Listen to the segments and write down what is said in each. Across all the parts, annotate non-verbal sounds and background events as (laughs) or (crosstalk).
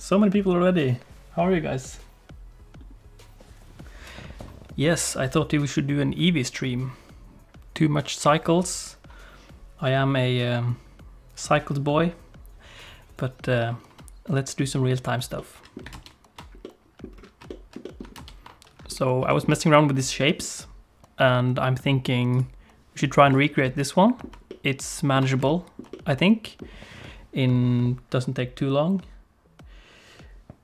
So many people already. How are you guys? Yes, I thought we should do an Eevee stream. Too much cycles. I am a um, cycles boy, but uh, let's do some real-time stuff. So I was messing around with these shapes, and I'm thinking we should try and recreate this one. It's manageable, I think. In doesn't take too long.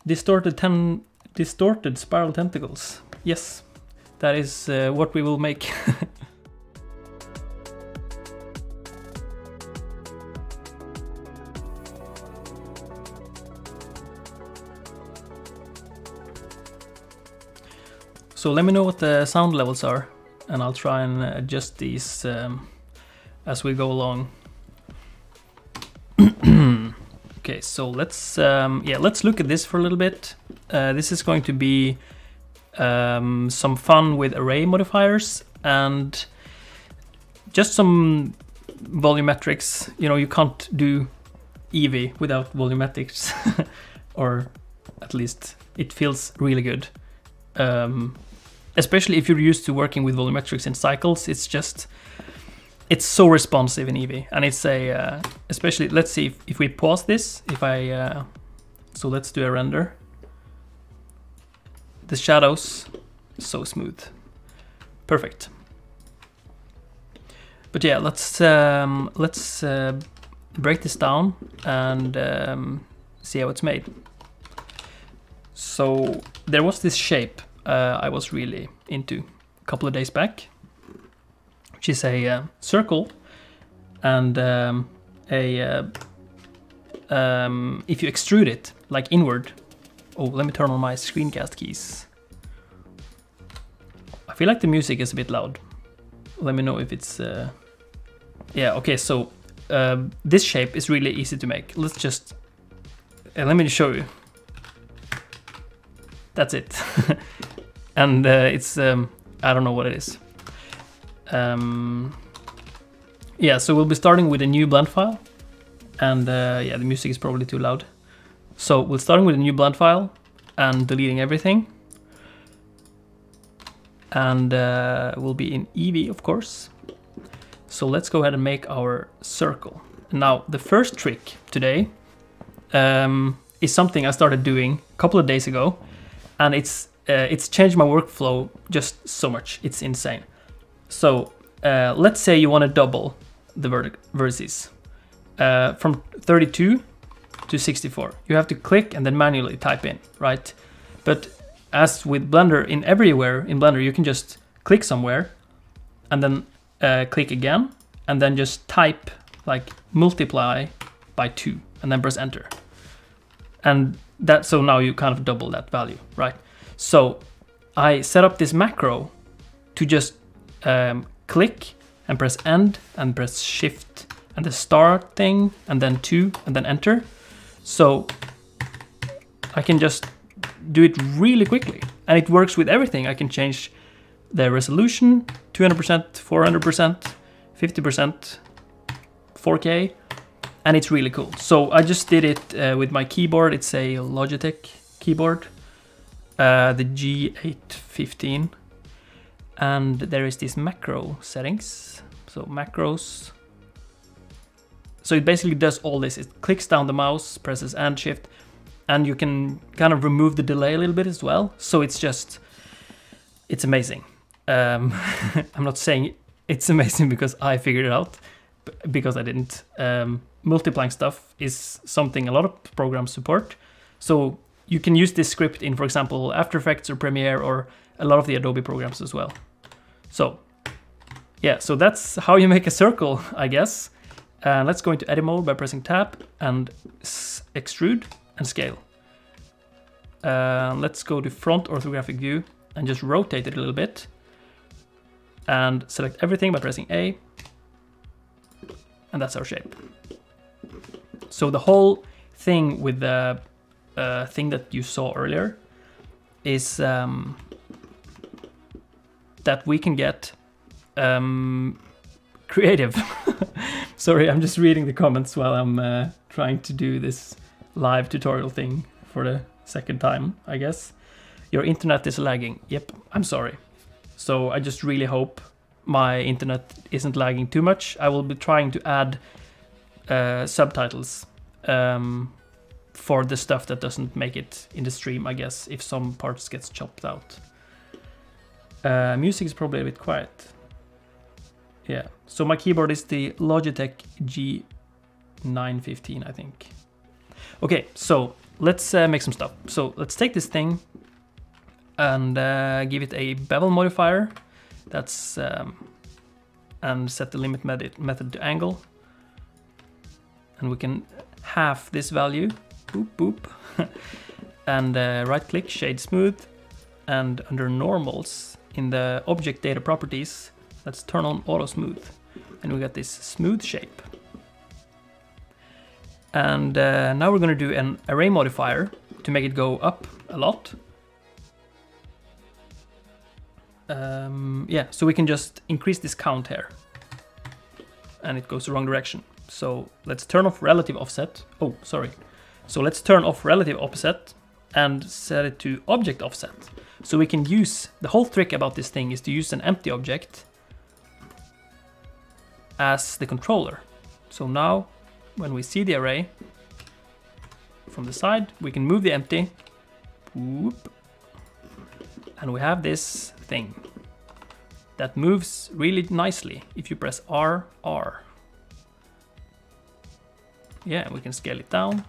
Distorted ten distorted spiral tentacles. Yes, that is uh, what we will make. (laughs) so let me know what the sound levels are and I'll try and adjust these um, as we go along. okay, so let's um, yeah let's look at this for a little bit. Uh, this is going to be um, some fun with array modifiers and just some volumetrics. You know, you can't do Eevee without volumetrics, (laughs) or at least it feels really good. Um, especially if you're used to working with volumetrics in cycles, it's just it's so responsive in Eevee, and it's a uh, especially. Let's see if, if we pause this. If I uh, so let's do a render. The shadows so smooth, perfect. But yeah, let's um, let's uh, break this down and um, see how it's made. So there was this shape uh, I was really into a couple of days back, which is a uh, circle and um, a uh, um, if you extrude it like inward. Oh, let me turn on my screencast keys. I feel like the music is a bit loud. Let me know if it's. Uh, yeah. Okay. So um, this shape is really easy to make. Let's just. Uh, let me show you. That's it. (laughs) and uh, it's um, I don't know what it is. Um, yeah, so we'll be starting with a new blend file, and uh, yeah, the music is probably too loud. So we're starting with a new blend file and deleting everything, and uh, we'll be in Eevee, of course. So let's go ahead and make our circle. Now, the first trick today um, is something I started doing a couple of days ago, and it's uh, it's changed my workflow just so much. It's insane. So uh, let's say you want to double the vertices uh, from 32 to 64. You have to click and then manually type in, right? But as with Blender, in everywhere in Blender, you can just click somewhere and then uh, click again and then just type like multiply by two and then press enter. And that so now you kind of double that value, right? So I set up this macro to just um, click and press end and press shift and the start thing and then two and then enter. So I can just do it really quickly and it works with everything. I can change the resolution 200%, 400%, 50%, 4K and it's really cool. So I just did it uh, with my keyboard. It's a Logitech keyboard uh, the G815 and there is this macro settings. So macros. So it basically does all this. It clicks down the mouse presses and shift and you can kind of remove the delay a little bit as well. So it's just it's amazing. Um, (laughs) I'm not saying it's (laughs) amazing because I figured it out because I didn't. Um, multiplying stuff is something a lot of programs support. So you can use this script in, for example, After Effects or Premiere or a lot of the Adobe programs as well. So yeah, so that's how you make a circle, I guess. Uh, let's go into edit mode by pressing tab and extrude and scale. Uh, let's go to front orthographic view and just rotate it a little bit. And select everything by pressing A. And that's our shape. So the whole thing with the uh, thing that you saw earlier is um, that we can get um, creative. (laughs) Sorry, I'm just reading the comments while I'm uh, trying to do this live tutorial thing for the second time, I guess. Your internet is lagging. Yep, I'm sorry. So I just really hope my internet isn't lagging too much. I will be trying to add uh, subtitles um, for the stuff that doesn't make it in the stream, I guess, if some parts gets chopped out. Uh, music is probably a bit quiet. Yeah, so my keyboard is the Logitech G915, I think. Okay, so let's uh, make some stuff. So let's take this thing and uh, give it a bevel modifier. That's um, and set the limit method to angle. And we can half this value, boop boop, (laughs) and uh, right click shade smooth. And under normals in the object data properties, let's turn on auto smooth. And we got this smooth shape. And uh, now we're going to do an array modifier to make it go up a lot. Um, yeah, so we can just increase this count here. And it goes the wrong direction. So let's turn off relative offset. Oh, sorry. So let's turn off relative offset and set it to object offset. So we can use, the whole trick about this thing is to use an empty object as the controller. So now when we see the array from the side, we can move the empty. Whoop, and we have this thing that moves really nicely if you press R, R. Yeah, we can scale it down,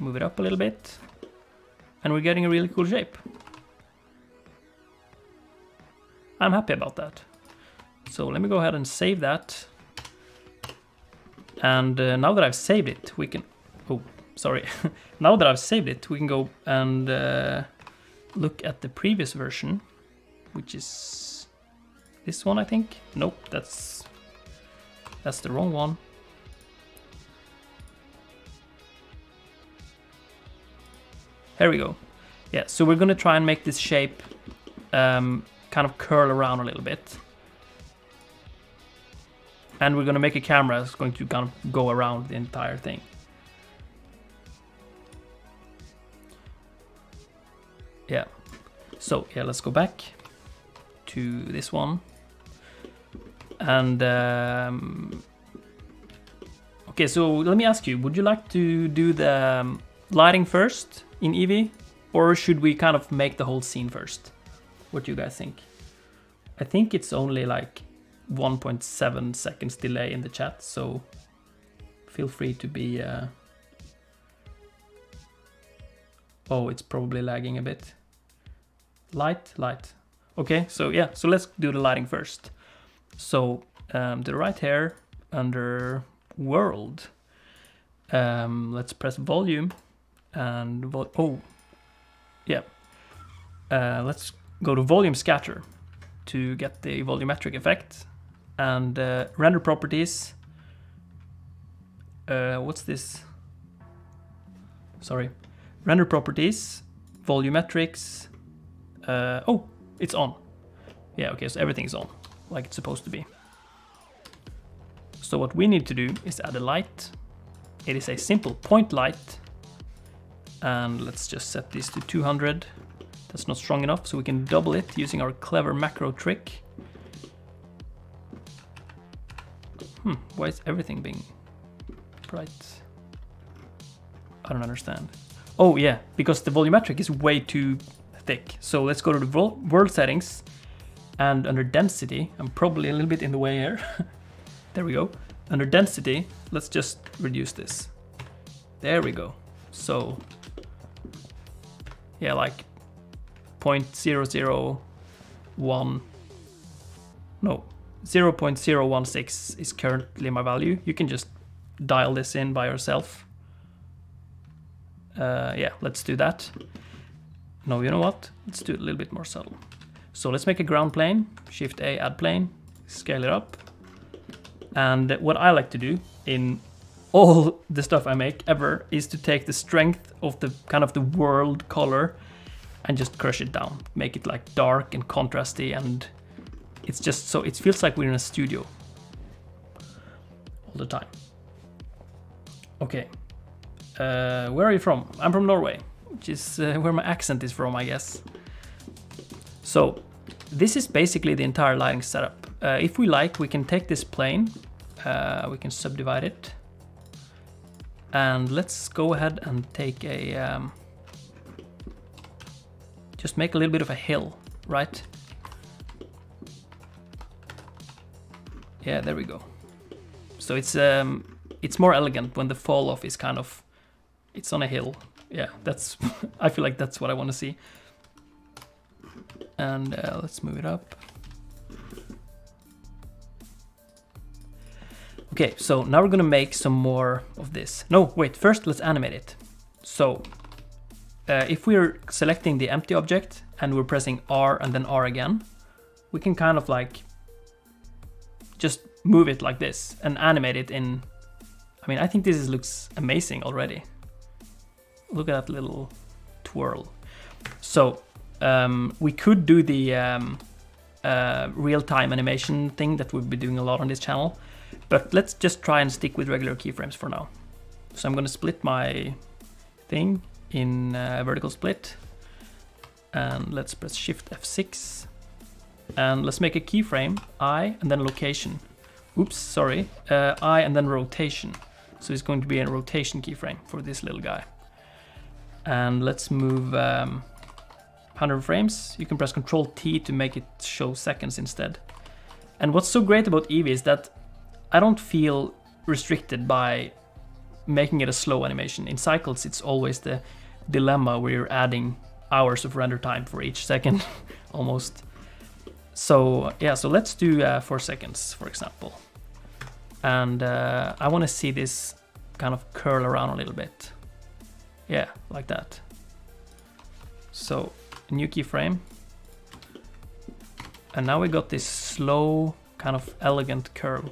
move it up a little bit, and we're getting a really cool shape. I'm happy about that. So let me go ahead and save that and uh, now that I've saved it, we can... Oh, sorry. (laughs) now that I've saved it, we can go and uh, look at the previous version, which is this one, I think. Nope, that's that's the wrong one. Here we go. Yeah, so we're gonna try and make this shape um, kind of curl around a little bit and we're to make a camera that's going to kind of go around the entire thing. Yeah. So yeah, let's go back to this one. And um, okay, so let me ask you: Would you like to do the um, lighting first in Eevee, or should we kind of make the whole scene first? What do you guys think? I think it's only like 1.7 seconds delay in the chat, so feel free to be... Uh... Oh, it's probably lagging a bit. Light, light. Okay, so yeah, so let's do the lighting first. So um, the right here under world, um, let's press volume and oh, yeah. Uh, let's go to volume scatter to get the volumetric effect and uh, render properties. Uh, what's this? Sorry. Render properties, volumetrics. Uh, oh, it's on. Yeah, okay, so everything is on, like it's supposed to be. So what we need to do is add a light. It is a simple point light. And let's just set this to 200. That's not strong enough, so we can double it using our clever macro trick. Hmm, why is everything being bright? I don't understand. Oh yeah, because the volumetric is way too thick. So let's go to the world settings and under density, I'm probably a little bit in the way here. (laughs) there we go. Under density, let's just reduce this. There we go. So yeah, like 0.001, no, 0.016 is currently my value. You can just dial this in by yourself. Uh, yeah, let's do that. No, you know what? Let's do it a little bit more subtle. So let's make a ground plane, Shift A, add plane, scale it up. And what I like to do in all the stuff I make ever is to take the strength of the kind of the world color and just crush it down. Make it like dark and contrasty and it's just so it feels like we're in a studio all the time. Okay. Uh, where are you from? I'm from Norway, which is uh, where my accent is from, I guess. So this is basically the entire lighting setup. Uh, if we like, we can take this plane, uh, we can subdivide it. And let's go ahead and take a, um, just make a little bit of a hill, right? Yeah, there we go. So it's um, it's more elegant when the fall off is kind of, it's on a hill. Yeah, that's, (laughs) I feel like that's what I want to see. And uh, let's move it up. Okay, so now we're gonna make some more of this. No, wait, first let's animate it. So, uh, if we're selecting the empty object and we're pressing R and then R again, we can kind of like just move it like this and animate it in... I mean, I think this is, looks amazing already. Look at that little twirl. So, um, we could do the um, uh, real-time animation thing that we've been doing a lot on this channel, but let's just try and stick with regular keyframes for now. So I'm going to split my thing in uh, vertical split, and let's press Shift F6, and let's make a keyframe, I, and then location. Oops, sorry, uh, I and then rotation. So it's going to be a rotation keyframe for this little guy. And let's move um, 100 frames. You can press Control T to make it show seconds instead. And what's so great about Eevee is that I don't feel restricted by making it a slow animation. In Cycles, it's always the dilemma where you're adding hours of render time for each second, (laughs) almost. So yeah, so let's do uh, four seconds, for example. And uh, I want to see this kind of curl around a little bit. Yeah, like that. So new keyframe. And now we got this slow, kind of elegant curve.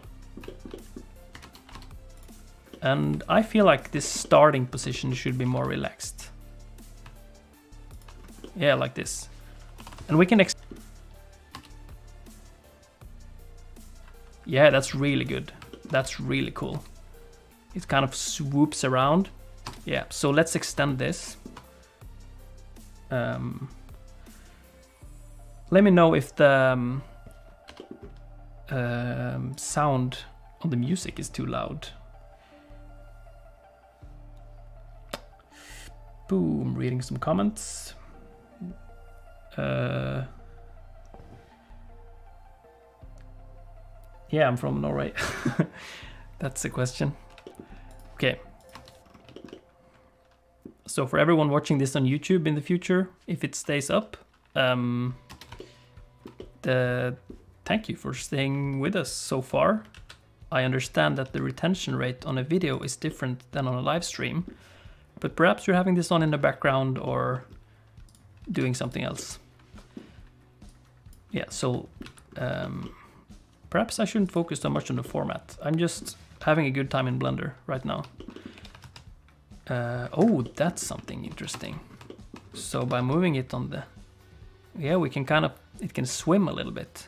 And I feel like this starting position should be more relaxed. Yeah, like this. And we can Yeah, that's really good. That's really cool. It kind of swoops around. Yeah, so let's extend this. Um, let me know if the um, um, sound on the music is too loud. Boom, reading some comments. Uh, Yeah, I'm from Norway. (laughs) That's the question. Okay. So for everyone watching this on YouTube in the future, if it stays up, um, the thank you for staying with us so far. I understand that the retention rate on a video is different than on a live stream, but perhaps you're having this on in the background or doing something else. Yeah, so um, Perhaps I shouldn't focus so much on the format. I'm just having a good time in Blender right now. Uh, oh, that's something interesting. So by moving it on the... Yeah, we can kind of... It can swim a little bit.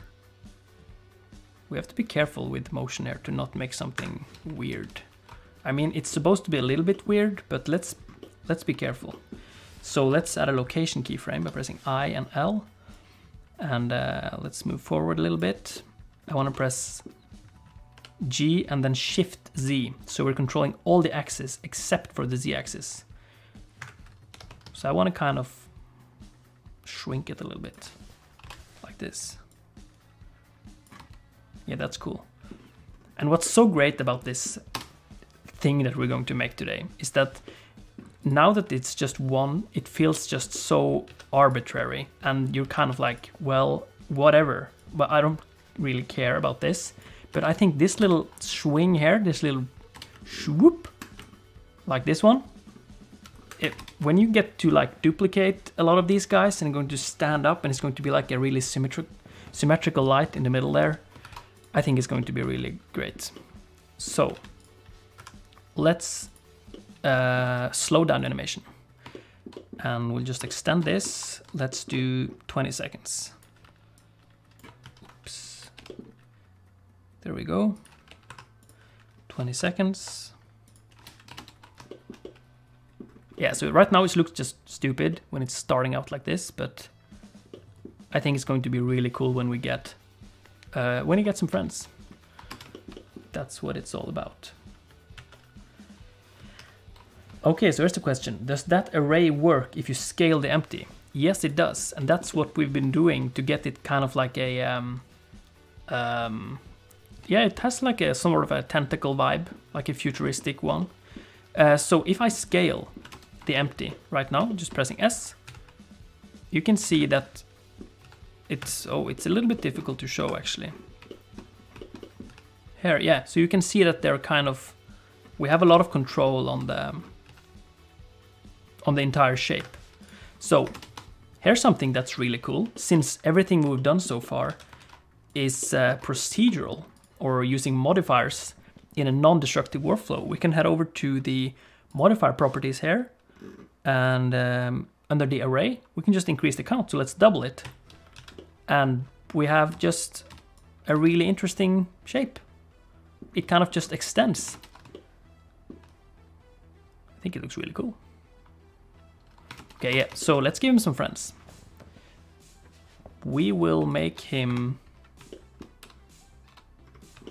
We have to be careful with motion here to not make something weird. I mean, it's supposed to be a little bit weird, but let's let's be careful. So let's add a location keyframe by pressing I and L. And uh, let's move forward a little bit. I want to press G and then Shift Z. So we're controlling all the axes except for the Z axis. So I want to kind of shrink it a little bit like this. Yeah, that's cool. And what's so great about this thing that we're going to make today is that now that it's just one, it feels just so arbitrary and you're kind of like, well, whatever. But I don't really care about this. But I think this little swing here, this little swoop, like this one, it, when you get to like duplicate a lot of these guys and going to stand up and it's going to be like a really symmetric, symmetrical light in the middle there, I think it's going to be really great. So let's uh, slow down animation and we'll just extend this. Let's do 20 seconds. There we go. 20 seconds. yeah, so right now it looks just stupid when it's starting out like this, but I think it's going to be really cool when we get uh, when you get some friends. That's what it's all about. Okay, so here's the question. Does that array work if you scale the empty? Yes, it does. And that's what we've been doing to get it kind of like a... Um, um, yeah, it has like a sort of a tentacle vibe, like a futuristic one. Uh, so if I scale the empty right now, just pressing S, you can see that it's, oh, it's a little bit difficult to show actually. Here, yeah, so you can see that they're kind of, we have a lot of control on the, on the entire shape. So here's something that's really cool. Since everything we've done so far is uh, procedural or using modifiers in a non-destructive workflow, we can head over to the modifier properties here and um, under the array, we can just increase the count. So let's double it. And we have just a really interesting shape. It kind of just extends. I think it looks really cool. Okay, yeah, so let's give him some friends. We will make him...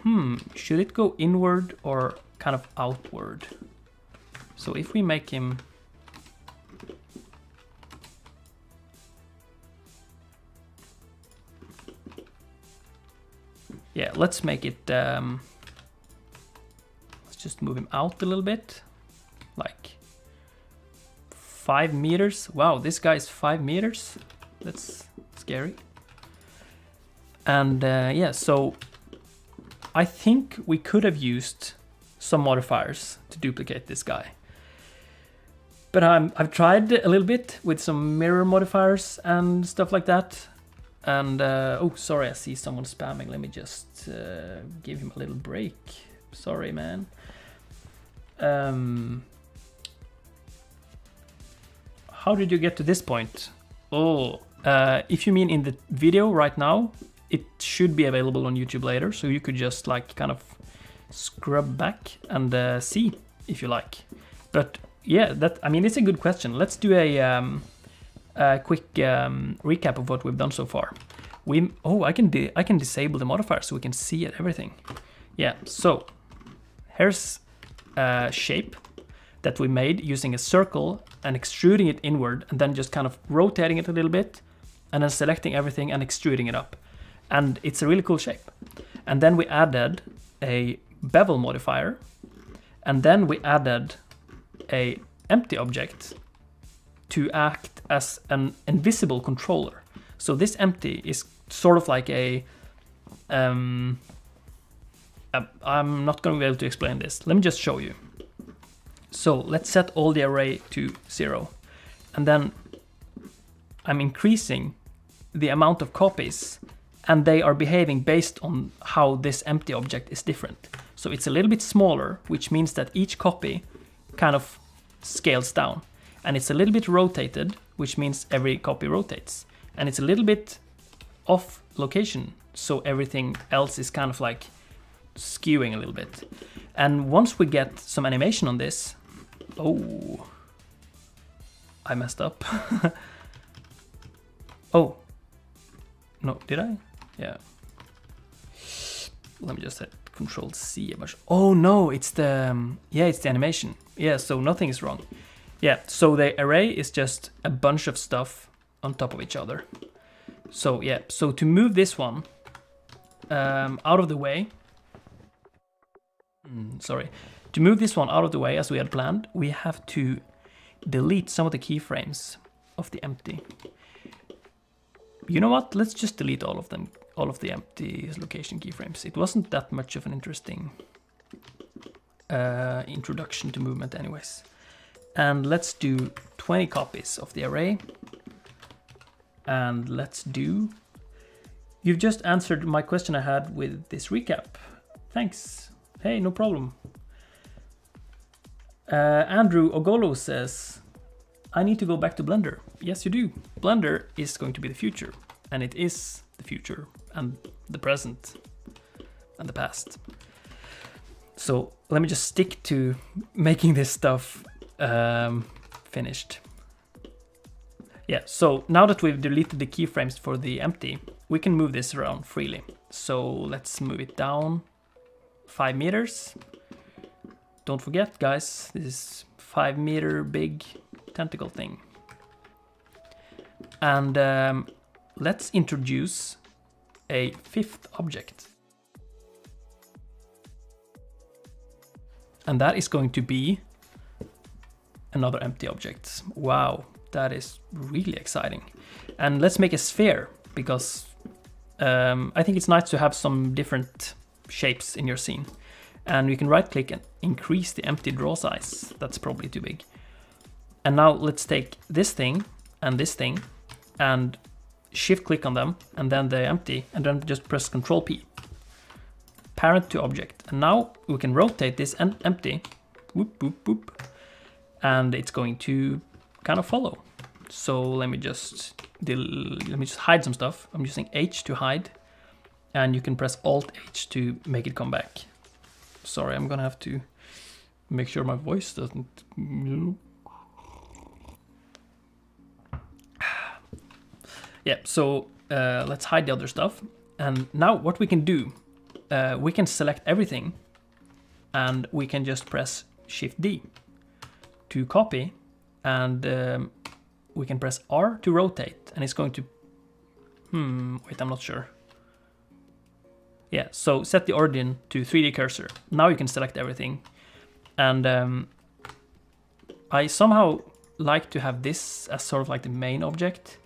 Hmm, should it go inward or kind of outward? So if we make him... Yeah, let's make it... Um, let's just move him out a little bit. Like five meters. Wow, this guy is five meters. That's scary. And uh, yeah, so I think we could have used some modifiers to duplicate this guy. But I'm, I've tried a little bit with some mirror modifiers and stuff like that. And, uh, oh, sorry, I see someone spamming. Let me just uh, give him a little break. Sorry, man. Um, how did you get to this point? Oh, uh, if you mean in the video right now, it should be available on YouTube later, so you could just like kind of scrub back and uh, see if you like. But yeah, that I mean, it's a good question. Let's do a, um, a quick um, recap of what we've done so far. We oh, I can I can disable the modifier so we can see it everything. Yeah, so here's a shape that we made using a circle and extruding it inward and then just kind of rotating it a little bit and then selecting everything and extruding it up. And it's a really cool shape. And then we added a bevel modifier and then we added a empty object to act as an invisible controller. So this empty is sort of like a um, I'm not going to be able to explain this. Let me just show you. So let's set all the array to zero. And then I'm increasing the amount of copies and they are behaving based on how this empty object is different. So it's a little bit smaller, which means that each copy kind of scales down. And it's a little bit rotated, which means every copy rotates. And it's a little bit off location, so everything else is kind of like skewing a little bit. And once we get some animation on this, oh, I messed up. (laughs) oh, no, did I? Yeah. Let me just hit Control C. Oh no, it's the um, yeah, it's the animation. Yeah, so nothing is wrong. Yeah, so the array is just a bunch of stuff on top of each other. So yeah, so to move this one um, out of the way, Mm, sorry. To move this one out of the way as we had planned, we have to delete some of the keyframes of the empty. You know what? Let's just delete all of them, all of the empty location keyframes. It wasn't that much of an interesting uh, introduction to movement anyways. And let's do 20 copies of the array. And let's do... You've just answered my question I had with this recap. Thanks. Hey, no problem. Uh, Andrew Ogolo says, I need to go back to Blender. Yes, you do. Blender is going to be the future, and it is the future, and the present, and the past. So let me just stick to (laughs) making this stuff um, finished. Yeah, so now that we've deleted the keyframes for the empty, we can move this around freely. So let's move it down five meters. Don't forget, guys, this is five meter big tentacle thing. And um, let's introduce a fifth object. And that is going to be another empty object. Wow, that is really exciting. And let's make a sphere because um, I think it's nice to have some different shapes in your scene. And we can right click and increase the empty draw size. That's probably too big. And now let's take this thing and this thing and shift click on them and then the empty and then just press Control P. Parent to object. And now we can rotate this and empty. Whoop, whoop, whoop. And it's going to kind of follow. So let me just let me just hide some stuff. I'm using H to hide, and you can press Alt H to make it come back. Sorry, I'm gonna have to make sure my voice doesn't. (sighs) yeah. So uh, let's hide the other stuff, and now what we can do, uh, we can select everything, and we can just press Shift D to copy and um, we can press R to rotate and it's going to hmm wait I'm not sure. Yeah so set the origin to 3D cursor. Now you can select everything. And um, I somehow like to have this as sort of like the main object.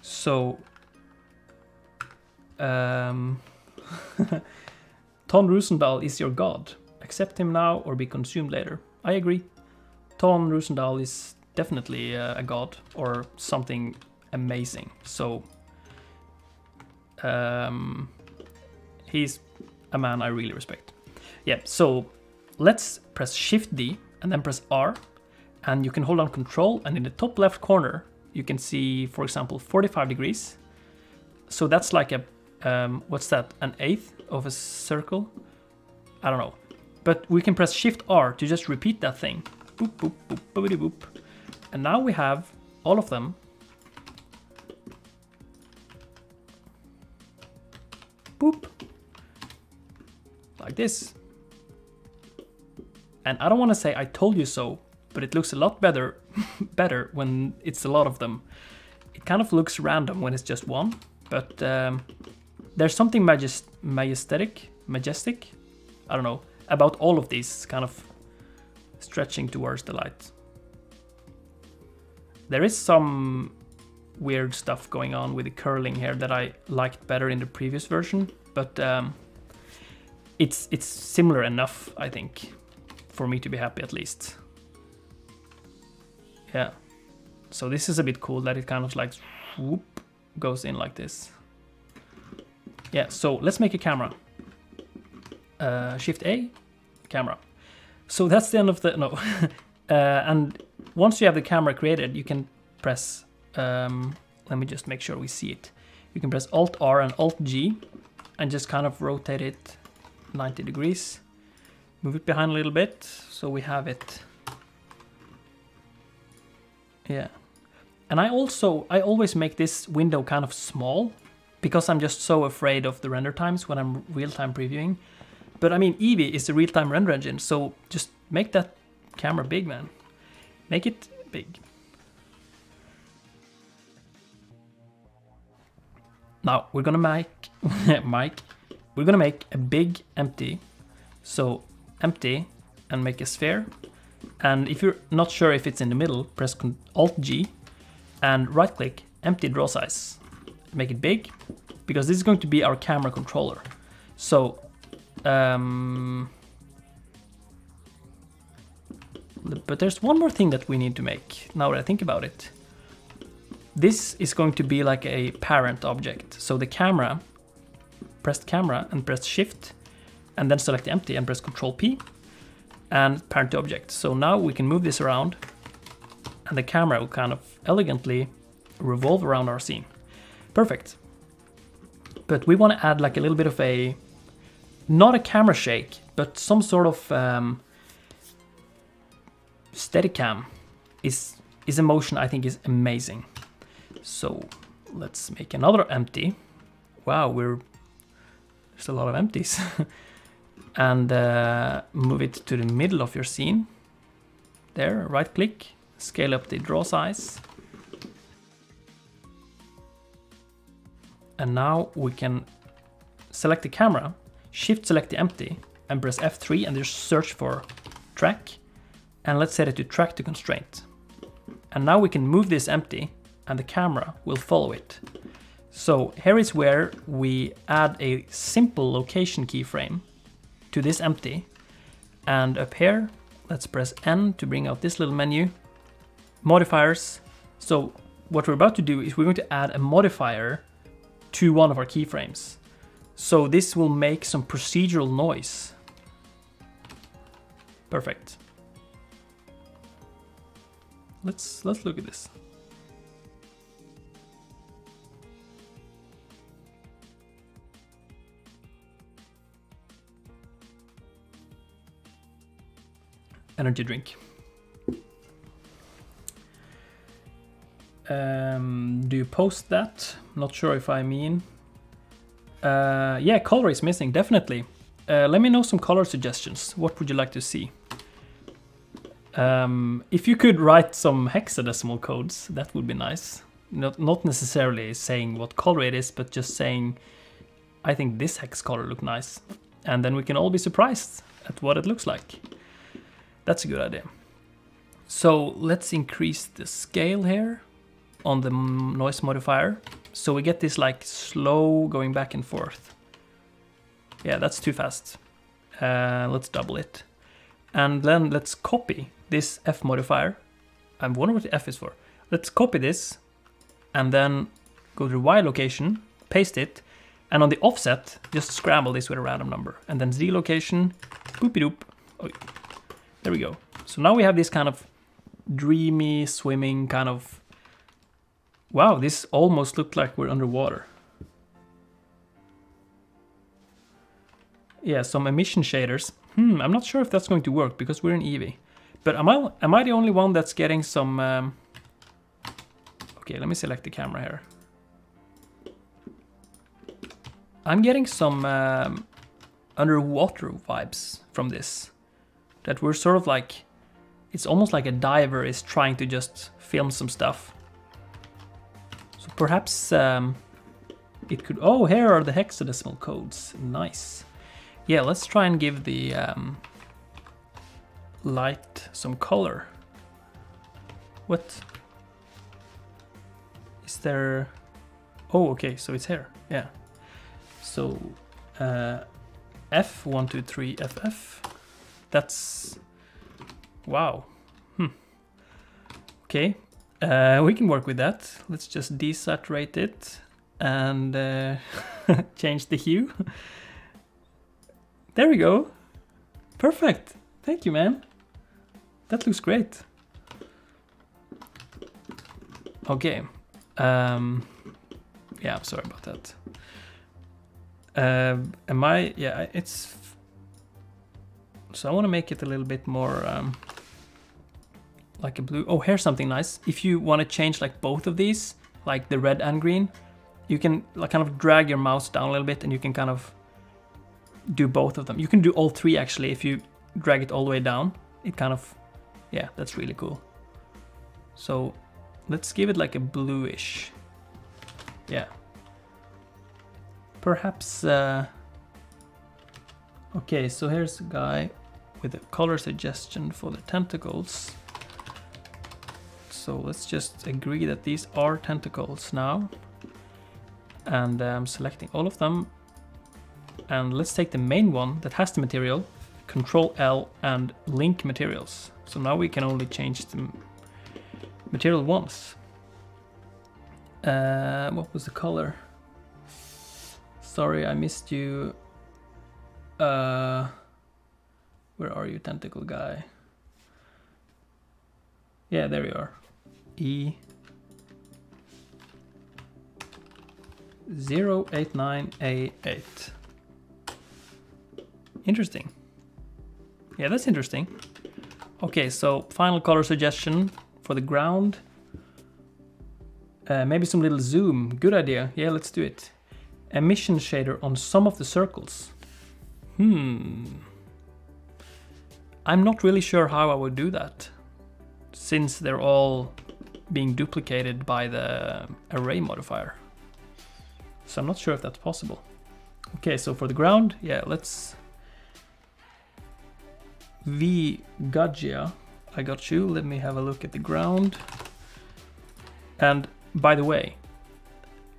So um, (laughs) Ton Roosendaal is your god. Accept him now or be consumed later. I agree Ton Roosendaal is definitely a god or something amazing. So um, he's a man I really respect. Yeah, so let's press Shift D and then press R and you can hold down Control and in the top left corner you can see, for example, 45 degrees. So that's like a, um, what's that, an eighth of a circle? I don't know. But we can press Shift R to just repeat that thing. Boop, boop, boop, boop, boop. And now we have all of them. Boop. Like this. And I don't want to say I told you so, but it looks a lot better (laughs) better when it's a lot of them. It kind of looks random when it's just one, but um, there's something majest majestic, majestic, I don't know, about all of these kind of stretching towards the light. There is some weird stuff going on with the curling here that I liked better in the previous version, but um, it's it's similar enough, I think, for me to be happy at least. Yeah. So this is a bit cool that it kind of like whoop goes in like this. Yeah, so let's make a camera. Uh, Shift A, camera. So that's the end of the, no. (laughs) uh, and once you have the camera created, you can press, um, let me just make sure we see it. You can press Alt R and Alt G and just kind of rotate it 90 degrees. Move it behind a little bit so we have it. Yeah. And I also, I always make this window kind of small because I'm just so afraid of the render times when I'm real-time previewing. But I mean, Eevee is a real-time render engine, so just make that camera big, man. Make it big. Now we're gonna make, (laughs) Mike, we're gonna make a big empty. So empty and make a sphere. And if you're not sure if it's in the middle, press Alt G and right click empty draw size. Make it big because this is going to be our camera controller. So um, but there's one more thing that we need to make now that I think about it. This is going to be like a parent object. So the camera, press camera and press shift and then select empty and press control P and parent object. So now we can move this around and the camera will kind of elegantly revolve around our scene. Perfect. But we want to add like a little bit of a, not a camera shake, but some sort of um, Steadicam is is a motion I think is amazing. So let's make another empty. Wow, we're there's a lot of empties. (laughs) and uh, move it to the middle of your scene. There, right click, scale up the draw size. And now we can select the camera, shift select the empty, and press F3 and just search for track. And let's set it to track to constraint. And now we can move this empty and the camera will follow it. So here is where we add a simple location keyframe to this empty. And up here, let's press N to bring out this little menu. Modifiers. So what we're about to do is we're going to add a modifier to one of our keyframes. So this will make some procedural noise. Perfect. Let's let's look at this. Energy drink. Um, do you post that? Not sure if I mean. Uh, yeah, color is missing, definitely. Uh, let me know some color suggestions. What would you like to see? Um, if you could write some hexadecimal codes, that would be nice. Not, not necessarily saying what color it is, but just saying, I think this hex color look nice. And then we can all be surprised at what it looks like. That's a good idea. So let's increase the scale here on the noise modifier. So we get this like slow going back and forth. Yeah, that's too fast. Uh, let's double it. And then let's copy this F modifier. I wonder what the F is for. Let's copy this and then go to the Y location, paste it, and on the offset, just scramble this with a random number. And then Z location, boopy doop. Oh, there we go. So now we have this kind of dreamy, swimming kind of Wow, this almost looked like we're underwater. Yeah, some emission shaders. Hmm, I'm not sure if that's going to work because we're in Eevee. But am I, am I the only one that's getting some... Um... Okay, let me select the camera here. I'm getting some um, underwater vibes from this. That we're sort of like... It's almost like a diver is trying to just film some stuff perhaps um, it could... Oh, here are the hexadecimal codes. Nice. Yeah, let's try and give the um, light some color. What? Is there... Oh, okay, so it's here. Yeah. So, uh, F123FF. That's... Wow. Hmm. Okay, uh, we can work with that. Let's just desaturate it and uh, (laughs) change the hue. (laughs) There we go. Perfect. Thank you, man. That looks great. Okay. Um, yeah, I'm sorry about that. Uh, am I? Yeah, it's. So I want to make it a little bit more. Um, like a blue. Oh, here's something nice. If you want to change like both of these, like the red and green, you can like kind of drag your mouse down a little bit and you can kind of do both of them. You can do all three actually if you drag it all the way down. It kind of, yeah, that's really cool. So let's give it like a bluish. Yeah. Perhaps, uh, okay, so here's a guy with a color suggestion for the tentacles. So let's just agree that these are tentacles now. And I'm um, selecting all of them. And let's take the main one that has the material, Control L and link materials. So now we can only change the material once. Uh, what was the color? Sorry, I missed you. Uh, where are you, tentacle guy? Yeah, there you are. E 089A8. Interesting. Yeah, that's interesting. Okay, so final color suggestion for the ground. Uh, maybe some little zoom. Good idea. Yeah, let's do it. Emission shader on some of the circles. Hmm. I'm not really sure how I would do that, since they're all being duplicated by the array modifier. So I'm not sure if that's possible. Okay, so for the ground, yeah, let's... V Gajia, I got you. Let me have a look at the ground. And by the way,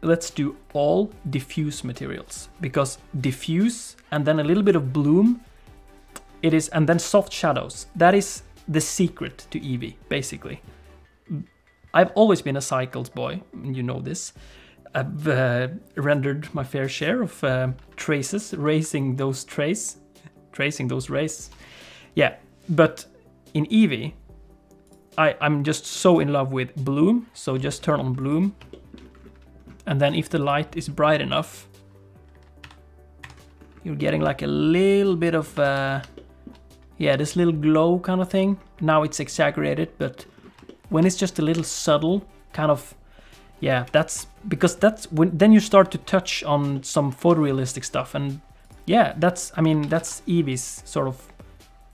let's do all diffuse materials because diffuse and then a little bit of bloom it is and then soft shadows that is the secret to eevee basically i've always been a cycles boy you know this. I've uh, rendered my fair share of uh, traces racing those trace tracing those rays yeah but in eevee I, i'm just so in love with bloom so just turn on bloom. And then if the light is bright enough you're getting like a little bit of uh, yeah this little glow kind of thing. Now it's exaggerated but when it's just a little subtle kind of yeah that's because that's when then you start to touch on some photorealistic stuff and yeah that's i mean that's eevee's sort of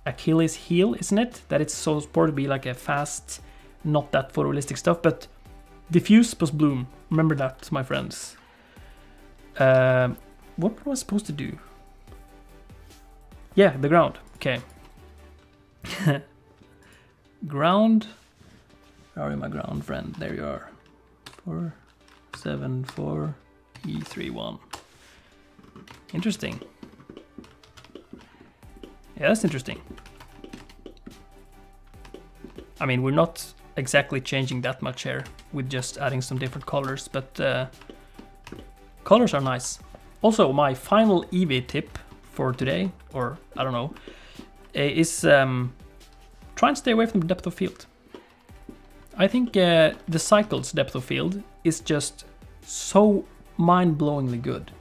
achilles heel isn't it? That it's so supposed to be like a fast not that photorealistic stuff but diffuse plus bloom. Remember that my friends. Uh, what was I supposed to do? Yeah the ground. Okay. (laughs) Ground. Where are my ground friend? There you are. Four, seven, four, E three one. Interesting. Yeah, that's interesting. I mean, we're not exactly changing that much here with just adding some different colors, but uh, colors are nice. Also, my final Eevee tip for today, or I don't know, Eh, is um, try and stay away from the depth of field. I think uh, the Cycles depth of field is just so mind-blowingly good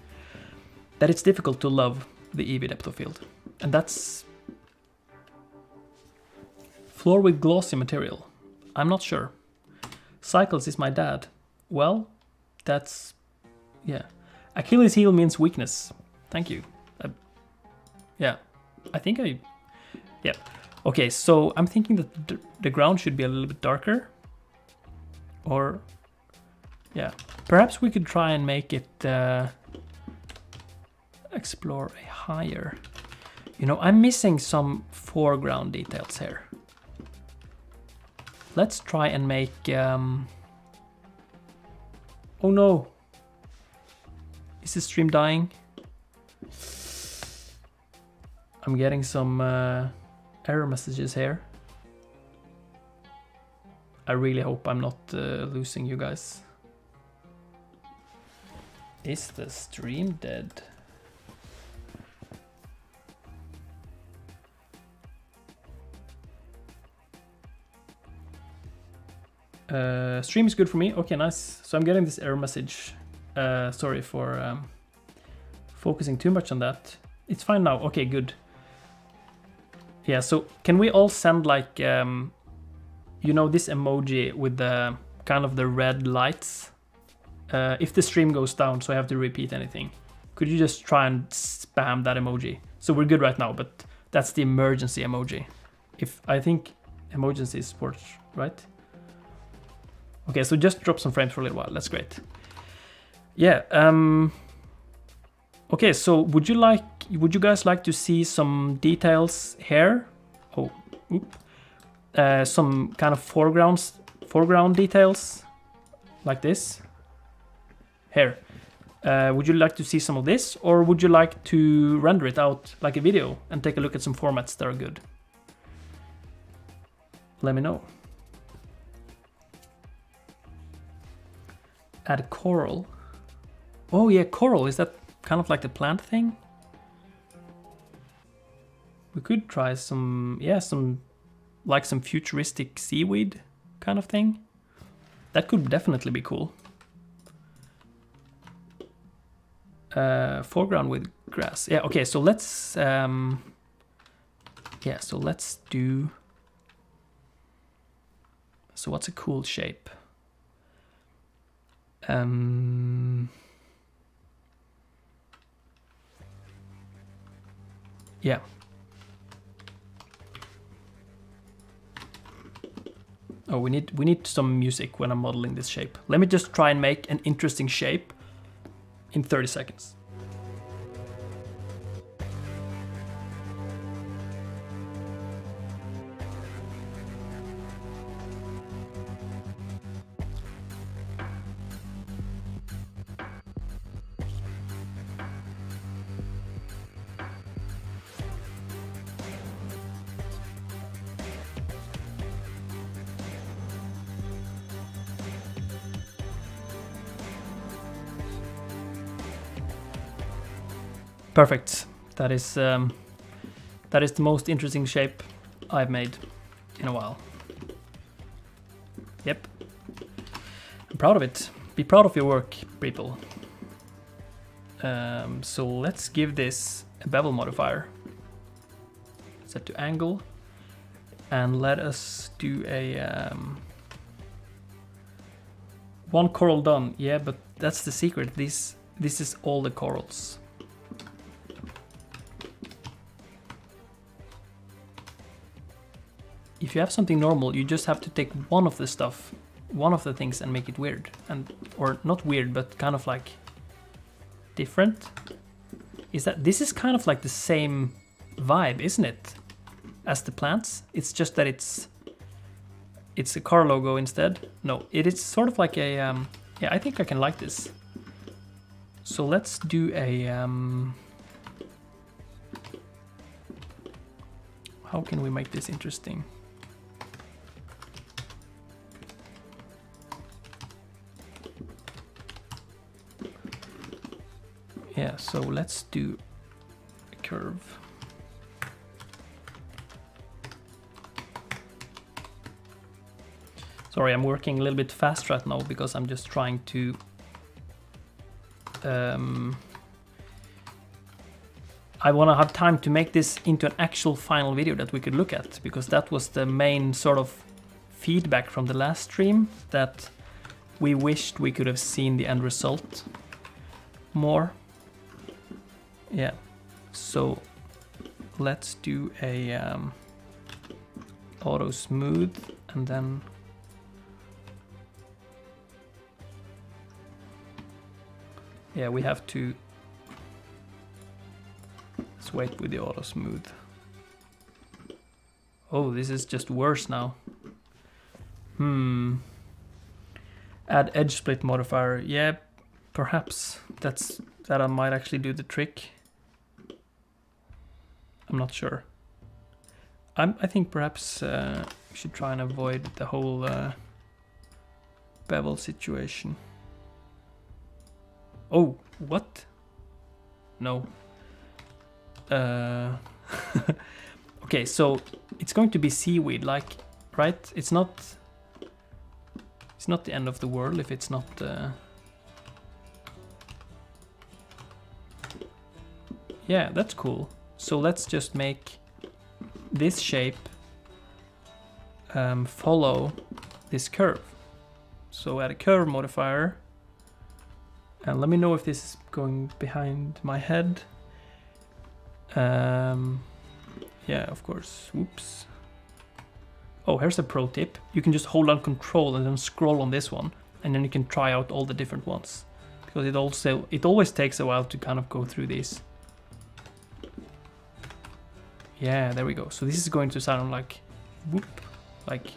that it's difficult to love the Eevee depth of field. And that's floor with glossy material. I'm not sure. Cycles is my dad. Well, that's yeah. Achilles heel means weakness. Thank you. Uh, yeah, I think I yeah. Okay, so I'm thinking that the ground should be a little bit darker. Or, yeah. Perhaps we could try and make it uh, explore a higher. You know, I'm missing some foreground details here. Let's try and make... Um... Oh no! Is the stream dying? I'm getting some... Uh error messages here. I really hope I'm not uh, losing you guys. Is the stream dead? Uh, stream is good for me. Okay, nice. So I'm getting this error message. Uh, sorry for um, focusing too much on that. It's fine now. Okay, good. Yeah, so can we all send like, um, you know, this emoji with the kind of the red lights? Uh, if the stream goes down, so I have to repeat anything, could you just try and spam that emoji? So we're good right now, but that's the emergency emoji. If I think emergency is sports, right? Okay, so just drop some frames for a little while. That's great. Yeah. Um, okay, so would you like would you guys like to see some details here? Oh. Uh, some kind of foregrounds, foreground details like this. Here. Uh, would you like to see some of this or would you like to render it out like a video and take a look at some formats that are good? Let me know. Add coral. Oh yeah, coral, is that kind of like the plant thing? We could try some, yeah, some, like some futuristic seaweed kind of thing. That could definitely be cool. Uh, foreground with grass. Yeah, okay, so let's, um, yeah, so let's do, So what's a cool shape? Um, yeah. Oh, we need we need some music when I'm modeling this shape. Let me just try and make an interesting shape in 30 seconds. Perfect. That is um, that is the most interesting shape I've made in a while. Yep. I'm proud of it. Be proud of your work, people. Um, so let's give this a bevel modifier. Set to angle. And let us do a... Um, one coral done. Yeah, but that's the secret. This, this is all the corals. If you have something normal, you just have to take one of the stuff, one of the things and make it weird. And or not weird, but kind of like different. Is that this is kind of like the same vibe, isn't it? As the plants. It's just that it's it's a car logo instead. No, it is sort of like a um, yeah, I think I can like this. So let's do a um, how can we make this interesting? So let's do a curve. Sorry, I'm working a little bit fast right now because I'm just trying to um, I want to have time to make this into an actual final video that we could look at because that was the main sort of feedback from the last stream that we wished we could have seen the end result more. Yeah, so let's do a um, auto smooth and then yeah we have to let's wait with the auto smooth. Oh this is just worse now. Hmm. Add edge split modifier. Yeah perhaps that's that I might actually do the trick I'm not sure. I'm, I think perhaps uh, we should try and avoid the whole uh, bevel situation. Oh, what? No. Uh, (laughs) okay, so it's going to be seaweed, like, right? It's not. It's not the end of the world if it's not. Uh... Yeah, that's cool. So let's just make this shape um, follow this curve. So add a curve modifier. And let me know if this is going behind my head. Um, yeah, of course. Whoops. Oh, here's a pro tip. You can just hold on control and then scroll on this one. And then you can try out all the different ones. Because it also, it always takes a while to kind of go through these. Yeah, there we go. So this is going to sound like whoop, like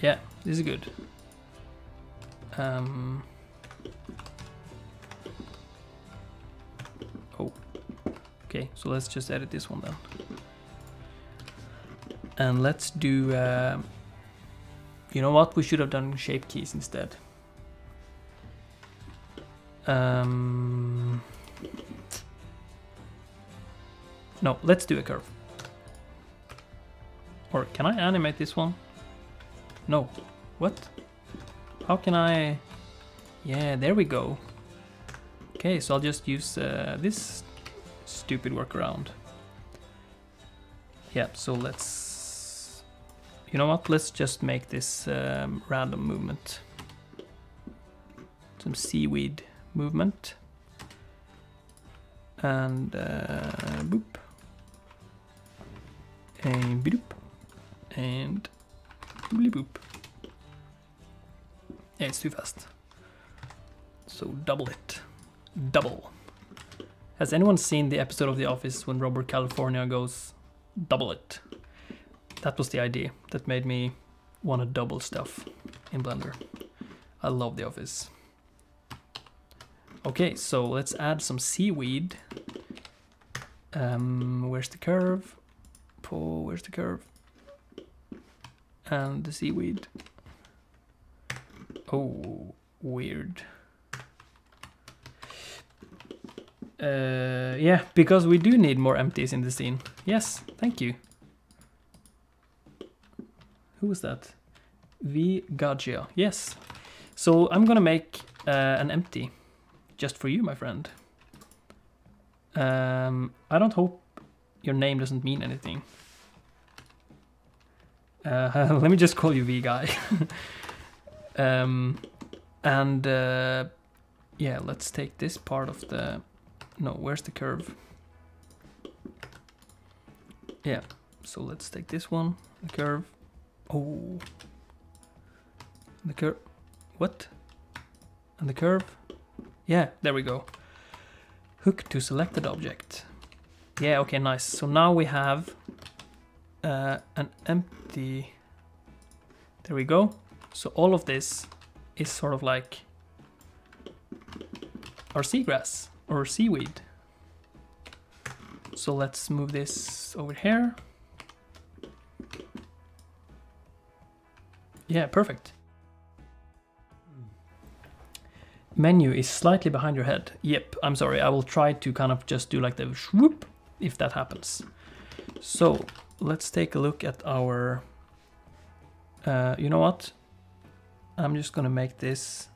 yeah, this is good. Um, oh, okay. So let's just edit this one then, and let's do. Uh, you know what? We should have done shape keys instead. Um, no, let's do a curve. Or can I animate this one? No. What? How can I... Yeah, there we go. Okay, so I'll just use uh, this stupid workaround. Yeah, so let's... you know what? Let's just make this um, random movement. Some seaweed movement. And uh, boop. And boop. And boop. boop. Yeah, it's too fast. So double it. Double. Has anyone seen the episode of The Office when Robert California goes double it? That was the idea that made me want to double stuff in Blender. I love The Office. Okay, so let's add some seaweed. Um, where's the curve? Oh, where's the curve? And the seaweed. Oh, weird. Uh, yeah, because we do need more empties in the scene. Yes, thank you. Who was that? V Gaggia. Yes. So I'm gonna make uh, an empty just for you, my friend. Um, I don't hope your name doesn't mean anything. Uh, (laughs) let me just call you V guy. (laughs) um, and uh, yeah, let's take this part of the. No, where's the curve? Yeah, so let's take this one, the curve. Oh, the curve. What? And the curve. Yeah, there we go. Hook to selected object. Yeah, okay, nice. So now we have uh, an empty... There we go. So all of this is sort of like our seagrass or seaweed. So let's move this over here. Yeah, perfect. Menu is slightly behind your head. Yep, I'm sorry. I will try to kind of just do like the swoop if that happens. So let's take a look at our... Uh, you know what? I'm just gonna make this...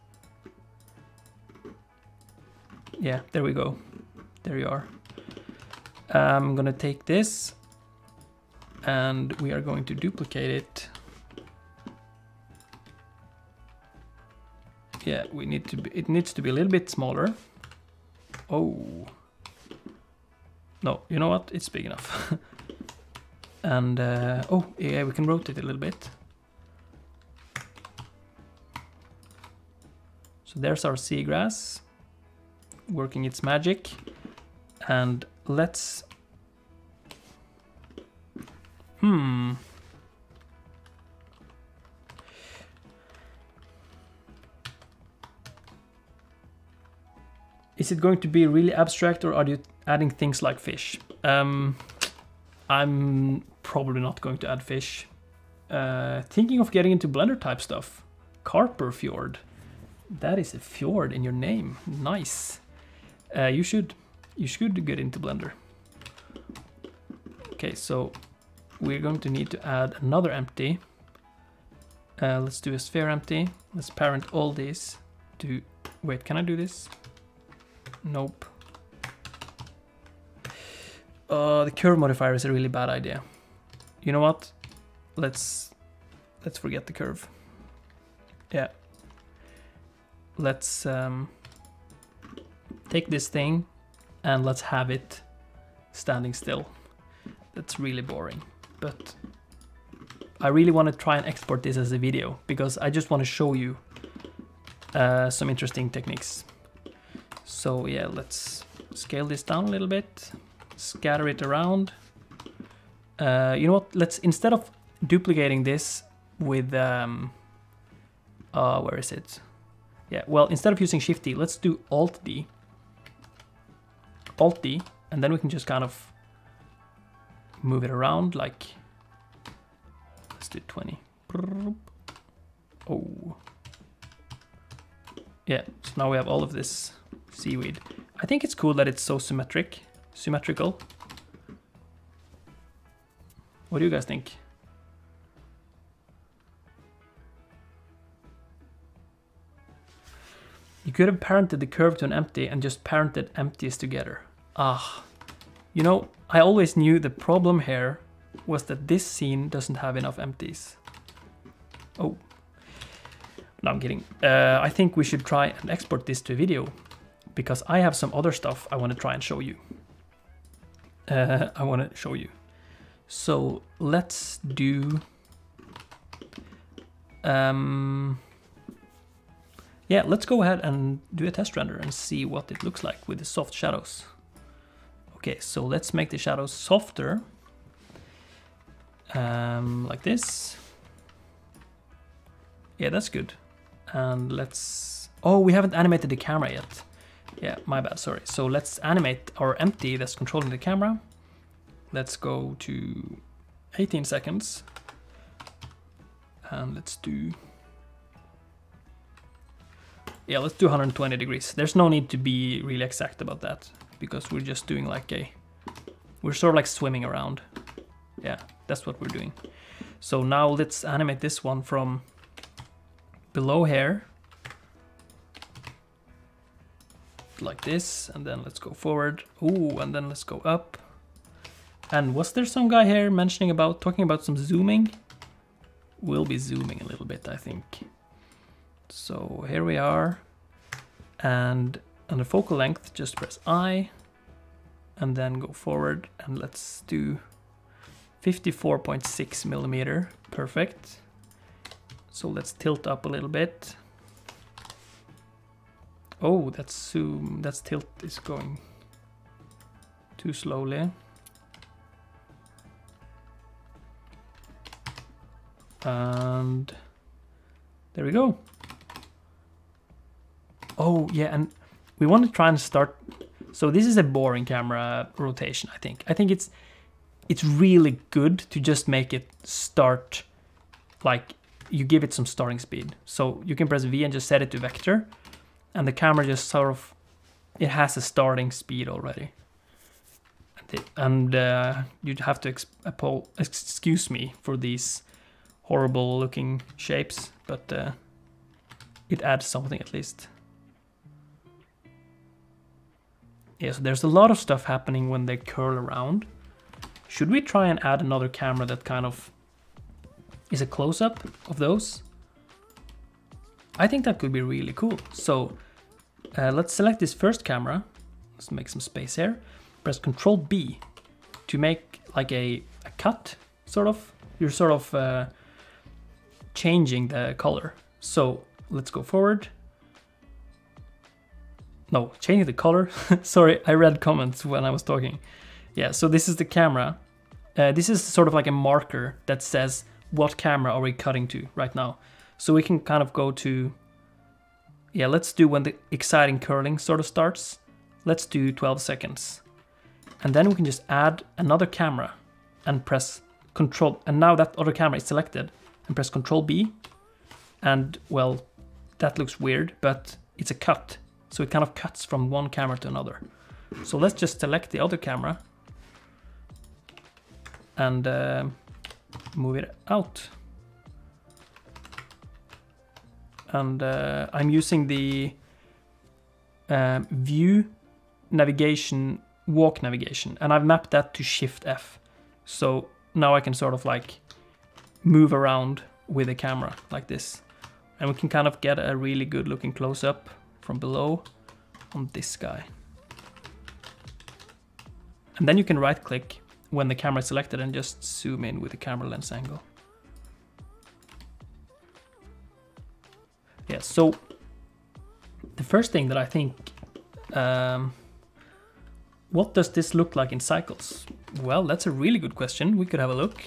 Yeah, there we go. There you are. I'm gonna take this and we are going to duplicate it. Yeah, we need to be, it needs to be a little bit smaller. Oh. No, you know what? It's big enough. (laughs) and, uh, oh, yeah, we can rotate a little bit. So there's our seagrass working its magic. And let's... Hmm. Is it going to be really abstract or are you adding things like fish? Um, I'm probably not going to add fish. Uh, thinking of getting into Blender type stuff. Carper Fjord. That is a fjord in your name. Nice. Uh, you should you should get into Blender. Okay, so we're going to need to add another empty. Uh, let's do a sphere empty. Let's parent all these to... Wait, can I do this? Nope. Uh, the curve modifier is a really bad idea. You know what? Let's let's forget the curve. Yeah. Let's um, take this thing and let's have it standing still. That's really boring, but I really want to try and export this as a video because I just want to show you uh, some interesting techniques. So yeah, let's scale this down a little bit, scatter it around. Uh, you know what, let's, instead of duplicating this with, um, uh, where is it? Yeah, well, instead of using Shift D, let's do Alt D. Alt D, and then we can just kind of move it around like, let's do 20. Oh. Yeah, so now we have all of this seaweed. I think it's cool that it's so symmetric, symmetrical. What do you guys think? You could have parented the curve to an empty and just parented empties together. Ah, you know, I always knew the problem here was that this scene doesn't have enough empties. Oh, no, I'm kidding. Uh, I think we should try and export this to video because I have some other stuff I want to try and show you. Uh, I want to show you. So let's do. Um, yeah, let's go ahead and do a test render and see what it looks like with the soft shadows. Okay, so let's make the shadows softer. Um, like this. Yeah, that's good. And let's... Oh, we haven't animated the camera yet. Yeah, my bad, sorry. So let's animate our empty that's controlling the camera. Let's go to 18 seconds. And let's do... Yeah, let's do 120 degrees. There's no need to be really exact about that because we're just doing like a, we're sort of like swimming around. Yeah, that's what we're doing. So now let's animate this one from below here. Like this, and then let's go forward. Ooh, and then let's go up. And was there some guy here mentioning about, talking about some zooming? We'll be zooming a little bit, I think. So here we are. And on the focal length, just press I and then go forward and let's do 54.6 millimeter. Perfect. So let's tilt up a little bit. Oh, that's zoom, that's tilt is going too slowly. And there we go. Oh, yeah, and we want to try and start. So this is a boring camera rotation, I think. I think it's it's really good to just make it start like you give it some starting speed. So you can press V and just set it to vector and the camera just sort of it has a starting speed already. And uh, you'd have to ex excuse me for these horrible looking shapes, but uh, it adds something at least. Yeah, so there's a lot of stuff happening when they curl around. Should we try and add another camera that kind of is a close-up of those? I think that could be really cool. So uh, let's select this first camera. Let's make some space here. Press Control B to make like a, a cut, sort of. You're sort of uh, changing the color. So let's go forward no, changing the color. (laughs) Sorry, I read comments when I was talking. Yeah, so this is the camera. Uh, this is sort of like a marker that says what camera are we cutting to right now. So we can kind of go to, yeah, let's do when the exciting curling sort of starts. Let's do 12 seconds. And then we can just add another camera and press control. And now that other camera is selected and press control B. And well, that looks weird, but it's a cut. So it kind of cuts from one camera to another. So let's just select the other camera and uh, move it out. And uh, I'm using the uh, view navigation, walk navigation, and I've mapped that to Shift F. So now I can sort of like move around with the camera like this. And we can kind of get a really good looking close up from below on this guy. And then you can right click when the camera is selected and just zoom in with the camera lens angle. So the first thing that I think, um, what does this look like in cycles? Well, that's a really good question. We could have a look.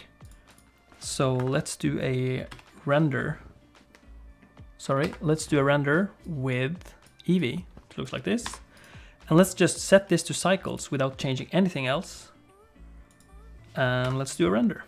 So let's do a render. Sorry, let's do a render with Eevee. It looks like this. And let's just set this to cycles without changing anything else. And let's do a render.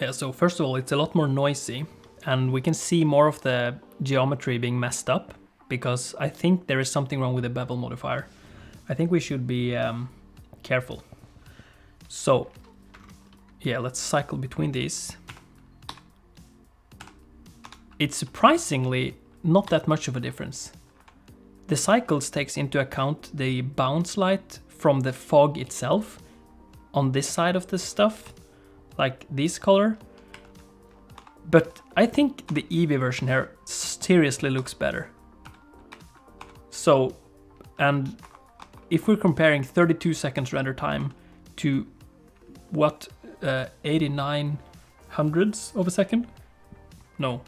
Yeah, so first of all, it's a lot more noisy and we can see more of the geometry being messed up because I think there is something wrong with the bevel modifier. I think we should be um, careful. So yeah, let's cycle between these. It's surprisingly not that much of a difference. The cycles takes into account the bounce light from the fog itself on this side of the stuff, like this color. But I think the Eevee version here seriously looks better. So, and if we're comparing 32 seconds render time to what, uh, 89 hundredths of a second? No.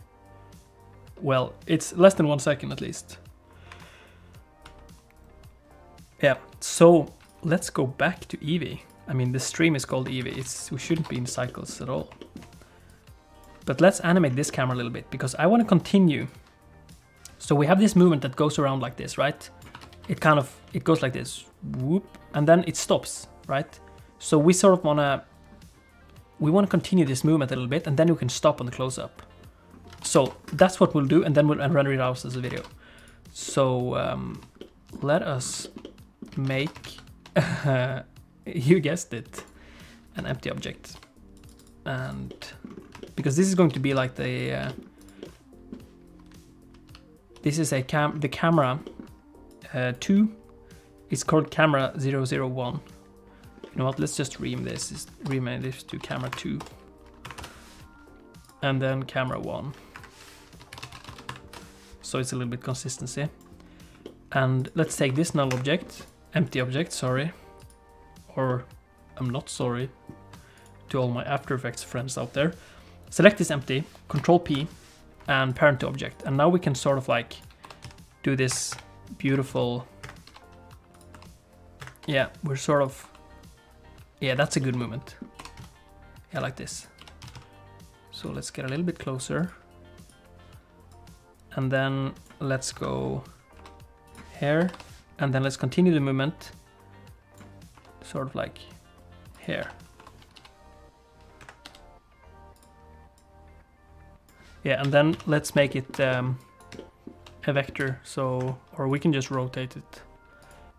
Well, it's less than one second at least. Yeah, so let's go back to Eevee. I mean, the stream is called Eevee. It's, we shouldn't be in cycles at all. But let's animate this camera a little bit because I want to continue. So we have this movement that goes around like this, right? It kind of, it goes like this, whoop, and then it stops, right? So we sort of want to, we want to continue this movement a little bit and then we can stop on the close-up. So that's what we'll do and then we'll render it out as a video. So um, let us make, (laughs) (laughs) you guessed it, an empty object. And because this is going to be like the, uh, this is a cam, the camera uh, 2 it's called camera 001. You know what, let's just rename this, rename this to camera 2. And then camera 1. So it's a little bit consistency. And let's take this null object empty object, sorry. Or I'm not sorry to all my After Effects friends out there. Select this empty, Control P, and parent to object. And now we can sort of like do this beautiful, yeah, we're sort of, yeah, that's a good movement. Yeah, like this. So let's get a little bit closer. And then let's go here and then let's continue the movement sort of like here. Yeah, and then let's make it um, a vector, so, or we can just rotate it.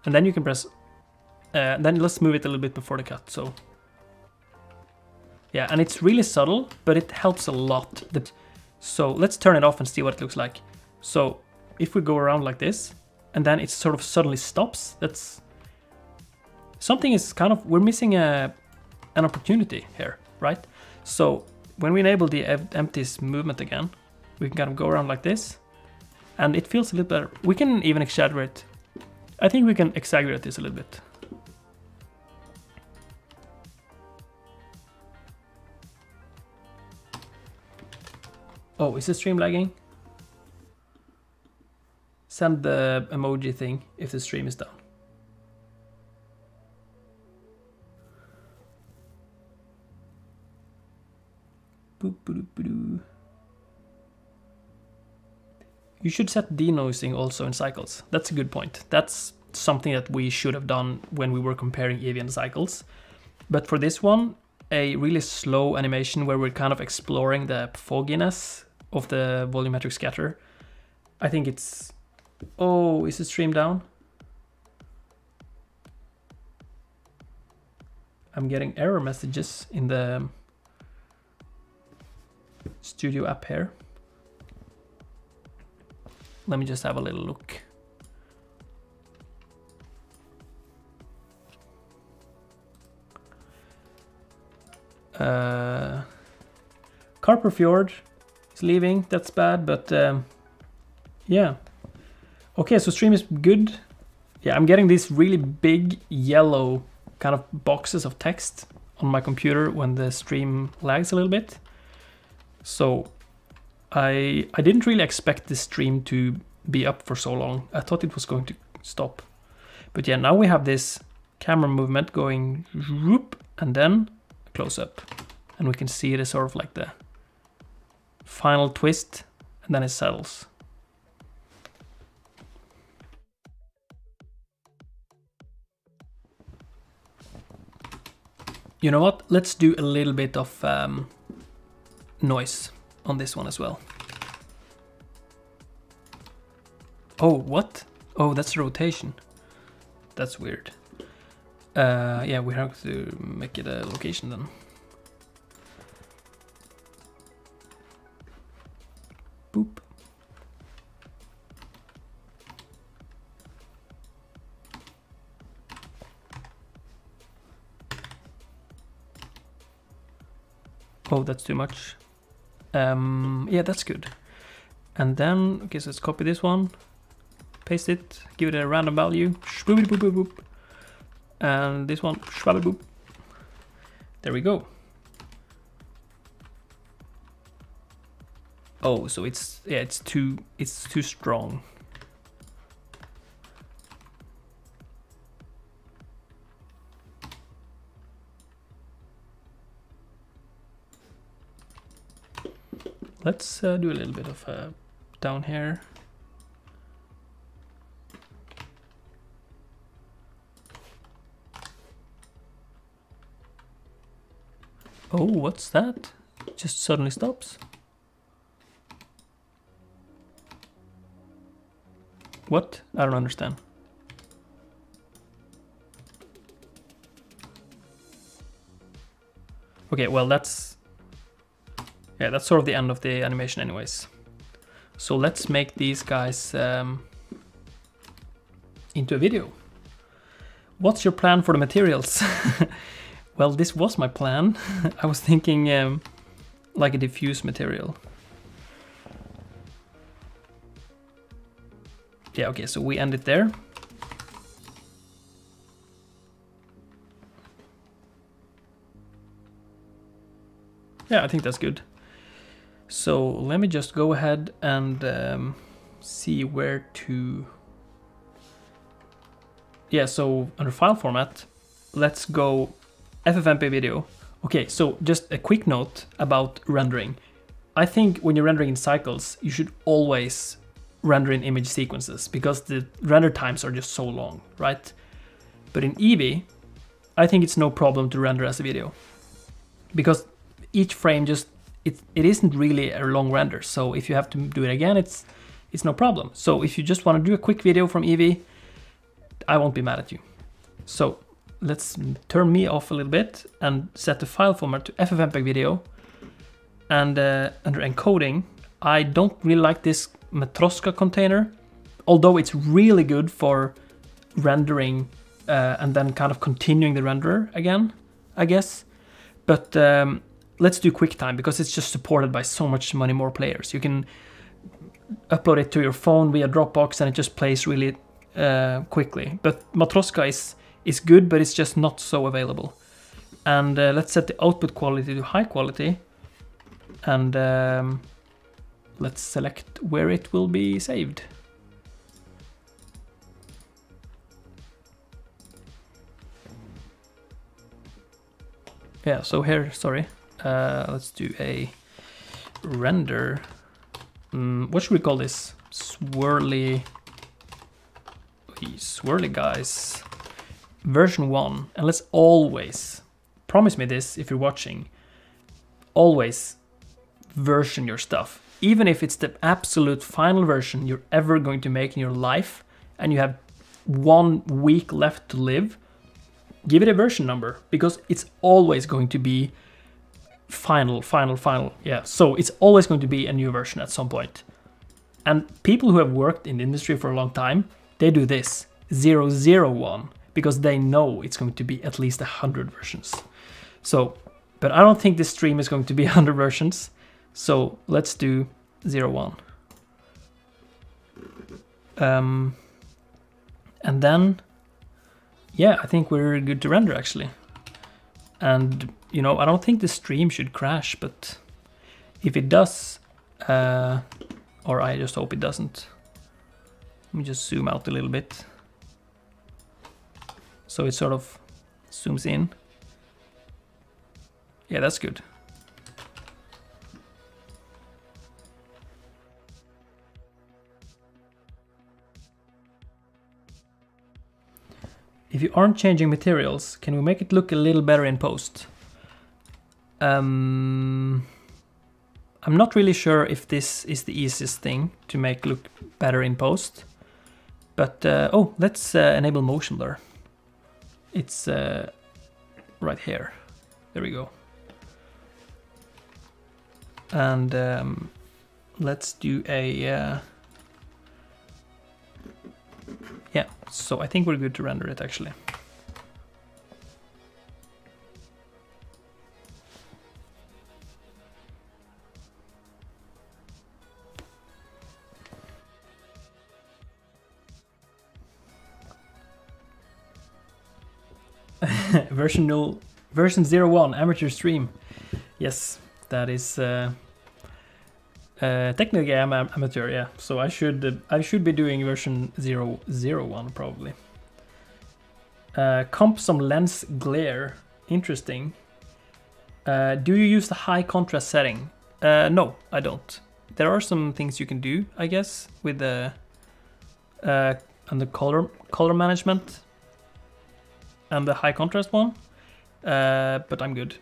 And then you can press, uh, then let's move it a little bit before the cut, so. Yeah, and it's really subtle, but it helps a lot. So let's turn it off and see what it looks like. So if we go around like this, and then it sort of suddenly stops. That's something is kind of we're missing a an opportunity here, right? So when we enable the empties movement again, we can kind of go around like this, and it feels a little better. We can even exaggerate. I think we can exaggerate this a little bit. Oh, is the stream lagging? send the emoji thing if the stream is down. You should set denoising also in cycles. That's a good point. That's something that we should have done when we were comparing Eevee and cycles. But for this one, a really slow animation where we're kind of exploring the fogginess of the volumetric scatter, I think it's Oh, is the stream down? I'm getting error messages in the studio app here. Let me just have a little look. Uh, Carperfjord is leaving, that's bad, but um, yeah, Okay, so stream is good. Yeah, I'm getting these really big yellow kind of boxes of text on my computer when the stream lags a little bit. So I I didn't really expect this stream to be up for so long. I thought it was going to stop. But yeah, now we have this camera movement going whoop and then close up. And we can see it is sort of like the final twist and then it settles. You know what? Let's do a little bit of um, noise on this one as well. Oh, what? Oh, that's rotation. That's weird. Uh, yeah, we have to make it a location then. Boop. Oh, that's too much. Um, yeah, that's good. And then, okay, so let's copy this one, paste it, give it a random value, and this one. There we go. Oh, so it's yeah, it's too it's too strong. Let's uh, do a little bit of uh, down here. Oh, what's that? Just suddenly stops. What? I don't understand. Okay, well that's... Yeah, that's sort of the end of the animation anyways. So let's make these guys um, into a video. What's your plan for the materials? (laughs) well, this was my plan. (laughs) I was thinking um, like a diffuse material. Yeah, okay, so we end it there. Yeah, I think that's good. So let me just go ahead and um, see where to... Yeah, so under file format, let's go FFmpeg video. Okay, so just a quick note about rendering. I think when you're rendering in cycles, you should always render in image sequences because the render times are just so long, right? But in Eevee, I think it's no problem to render as a video because each frame just it, it isn't really a long render. So if you have to do it again, it's it's no problem. So if you just want to do a quick video from Eevee, I won't be mad at you. So let's turn me off a little bit and set the file format to FFmpeg video. And uh, under encoding, I don't really like this Matroska container, although it's really good for rendering uh, and then kind of continuing the renderer again, I guess. But um, let's do QuickTime because it's just supported by so much many more players. You can upload it to your phone via Dropbox and it just plays really uh, quickly. But Matroska is, is good, but it's just not so available. And uh, let's set the output quality to high quality. And um, let's select where it will be saved. Yeah, so here, sorry, uh, let's do a render. Mm, what should we call this? Swirly, swirly guys, version one. And let's always, promise me this if you're watching, always version your stuff even if it's the absolute final version you're ever going to make in your life and you have one week left to live, give it a version number because it's always going to be final, final, final. Yeah, so it's always going to be a new version at some point. And people who have worked in the industry for a long time, they do this 001 because they know it's going to be at least 100 versions. So, but I don't think this stream is going to be (laughs) 100 versions. So let's do 0, 1. Um, and then, yeah, I think we're good to render actually. And, you know, I don't think the stream should crash, but if it does, uh, or I just hope it doesn't. Let me just zoom out a little bit. So it sort of zooms in. Yeah, that's good. If you aren't changing materials, can we make it look a little better in post? Um, I'm not really sure if this is the easiest thing to make look better in post. But, uh, oh, let's uh, enable motion blur. It's uh, right here. There we go. And um, let's do a... so I think we're good to render it actually. (laughs) version 0, version 01 amateur stream. Yes, that is uh, uh, technically I'm am amateur, yeah. So I should uh, I should be doing version 001 probably. Uh, comp some lens glare. Interesting. Uh, do you use the high contrast setting? Uh, no, I don't. There are some things you can do, I guess, with the uh, and the color color management and the high contrast one, uh, but I'm good.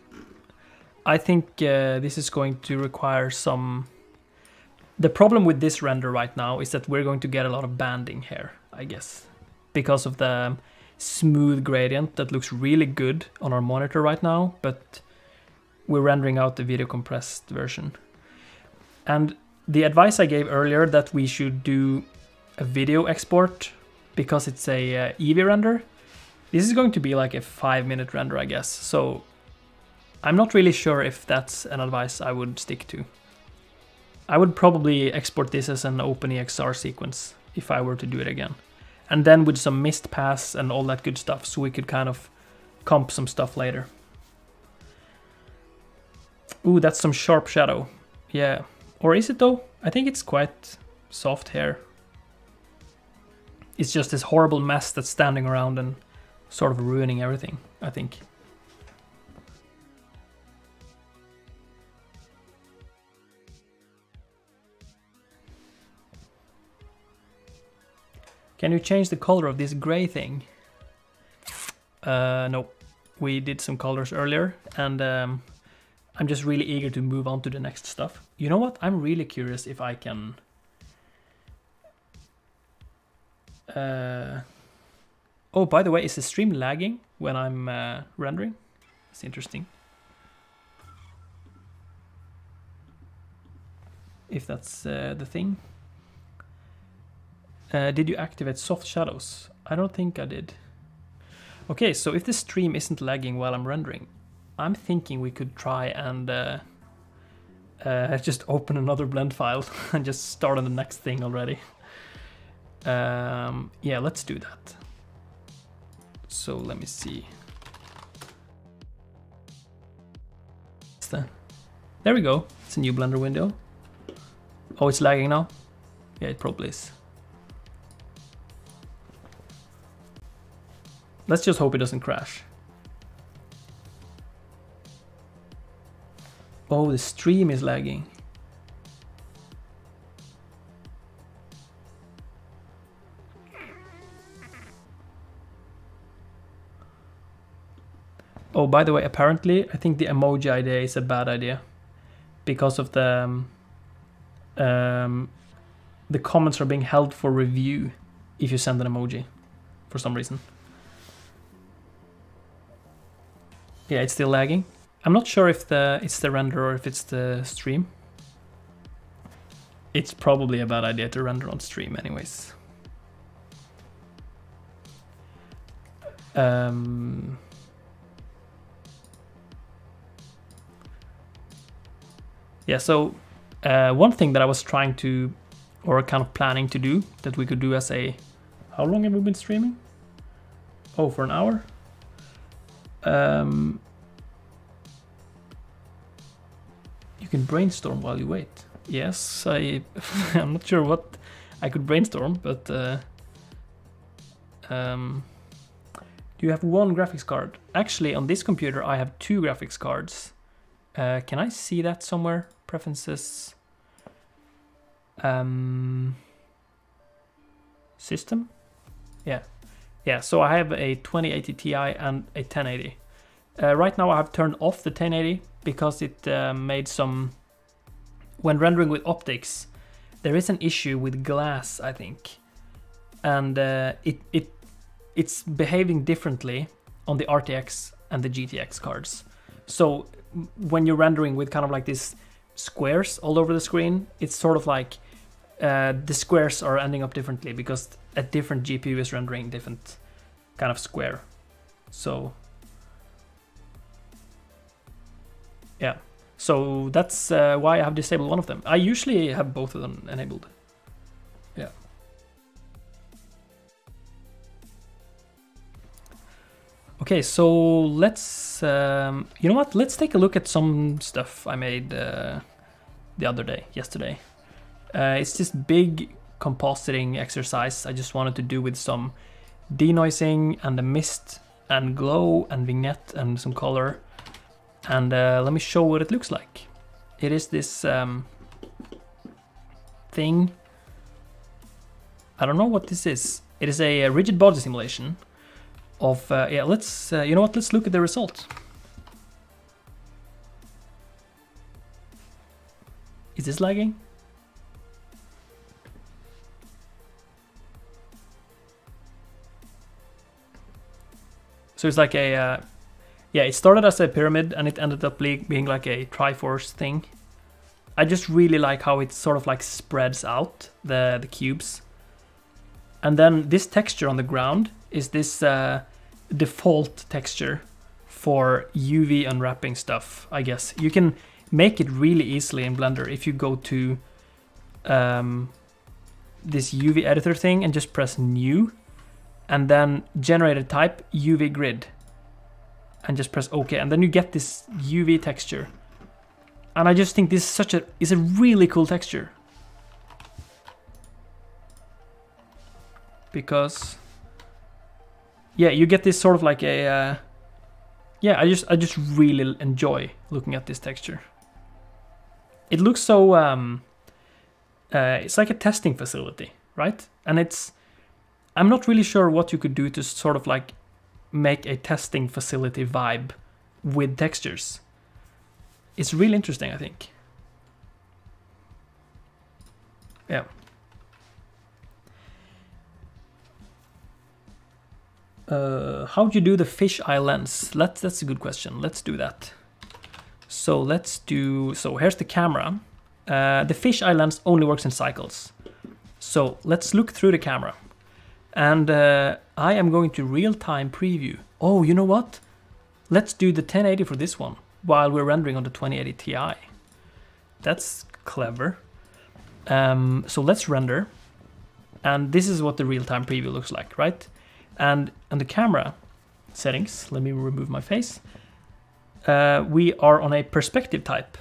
I think uh, this is going to require some. The problem with this render right now is that we're going to get a lot of banding here, I guess, because of the smooth gradient that looks really good on our monitor right now, but we're rendering out the video compressed version. And the advice I gave earlier that we should do a video export because it's a uh, Eevee render this is going to be like a five minute render, I guess. So I'm not really sure if that's an advice I would stick to. I would probably export this as an OpenEXR sequence if I were to do it again. And then with some mist pass and all that good stuff so we could kind of comp some stuff later. Ooh, that's some sharp shadow. Yeah. Or is it though? I think it's quite soft hair. It's just this horrible mess that's standing around and sort of ruining everything, I think. Can you change the color of this gray thing? Uh, no, we did some colors earlier and um, I'm just really eager to move on to the next stuff. You know what? I'm really curious if I can... Uh, Oh, by the way, is the stream lagging when I'm uh, rendering? It's interesting. If that's uh, the thing. Uh, did you activate soft shadows? I don't think I did. Okay, so if the stream isn't lagging while I'm rendering, I'm thinking we could try and uh, uh, just open another blend file (laughs) and just start on the next thing already. Um, yeah, let's do that. So let me see. There we go. It's a new Blender window. Oh, it's lagging now? Yeah, it probably is. Let's just hope it doesn't crash. Oh, the stream is lagging. Oh, by the way, apparently, I think the emoji idea is a bad idea because of the um, um, the comments are being held for review if you send an emoji for some reason. Yeah, it's still lagging. I'm not sure if the it's the render or if it's the stream. It's probably a bad idea to render on stream anyways. Um, yeah, so uh, one thing that I was trying to, or kind of planning to do, that we could do as a, how long have we been streaming? Oh, for an hour? Um, you can brainstorm while you wait. Yes, I, (laughs) I'm not sure what I could brainstorm, but uh, um, do you have one graphics card? Actually, on this computer, I have two graphics cards. Uh, can I see that somewhere? preferences um, system yeah yeah so I have a 2080 Ti and a 1080 uh, right now I have turned off the 1080 because it uh, made some when rendering with OptiX there is an issue with glass I think and uh, it, it it's behaving differently on the RTX and the GTX cards. So when you're rendering with kind of like these squares all over the screen, it's sort of like uh, the squares are ending up differently because a different GPU is rendering different kind of square. So yeah, so that's uh, why I have disabled one of them. I usually have both of them enabled. Yeah. Okay, so let's, um, you know what, let's take a look at some stuff I made uh, the other day, yesterday. Uh, it's this big compositing exercise I just wanted to do with some denoising and the mist and glow and vignette and some color. And uh, let me show what it looks like. It is this um, thing. I don't know what this is. It is a, rigid body simulation of, uh, yeah, let's, uh, you know what, let's look at the result. Is this lagging? So it's like a, uh, yeah, it started as a pyramid and it ended up being like a Triforce thing. I just really like how it sort of like spreads out the, the cubes. And then this texture on the ground is this uh, default texture for UV unwrapping stuff, I guess. You can make it really easily in Blender if you go to um, this UV editor thing and just press new and then generate a type UV grid. And just press OK. And then you get this UV texture. And I just think this is such a is a really cool texture. Because yeah you get this sort of like a uh, yeah I just I just really enjoy looking at this texture. It looks so um, uh, it's like a testing facility right? And it's I'm not really sure what you could do to sort of like make a testing facility vibe with textures. It's really interesting, I think. Yeah. Uh, how do you do the fisheye lens? Let's, that's a good question. Let's do that. So let's do, so here's the camera. Uh, the fisheye lens only works in cycles. So let's look through the camera. And uh, I am going to real-time preview. Oh, you know what? Let's do the 1080 for this one while we're rendering on the 2080 Ti. That's clever. Um, so let's render. And this is what the real-time preview looks like, right? And on the camera settings, let me remove my face. Uh, we are on a perspective type.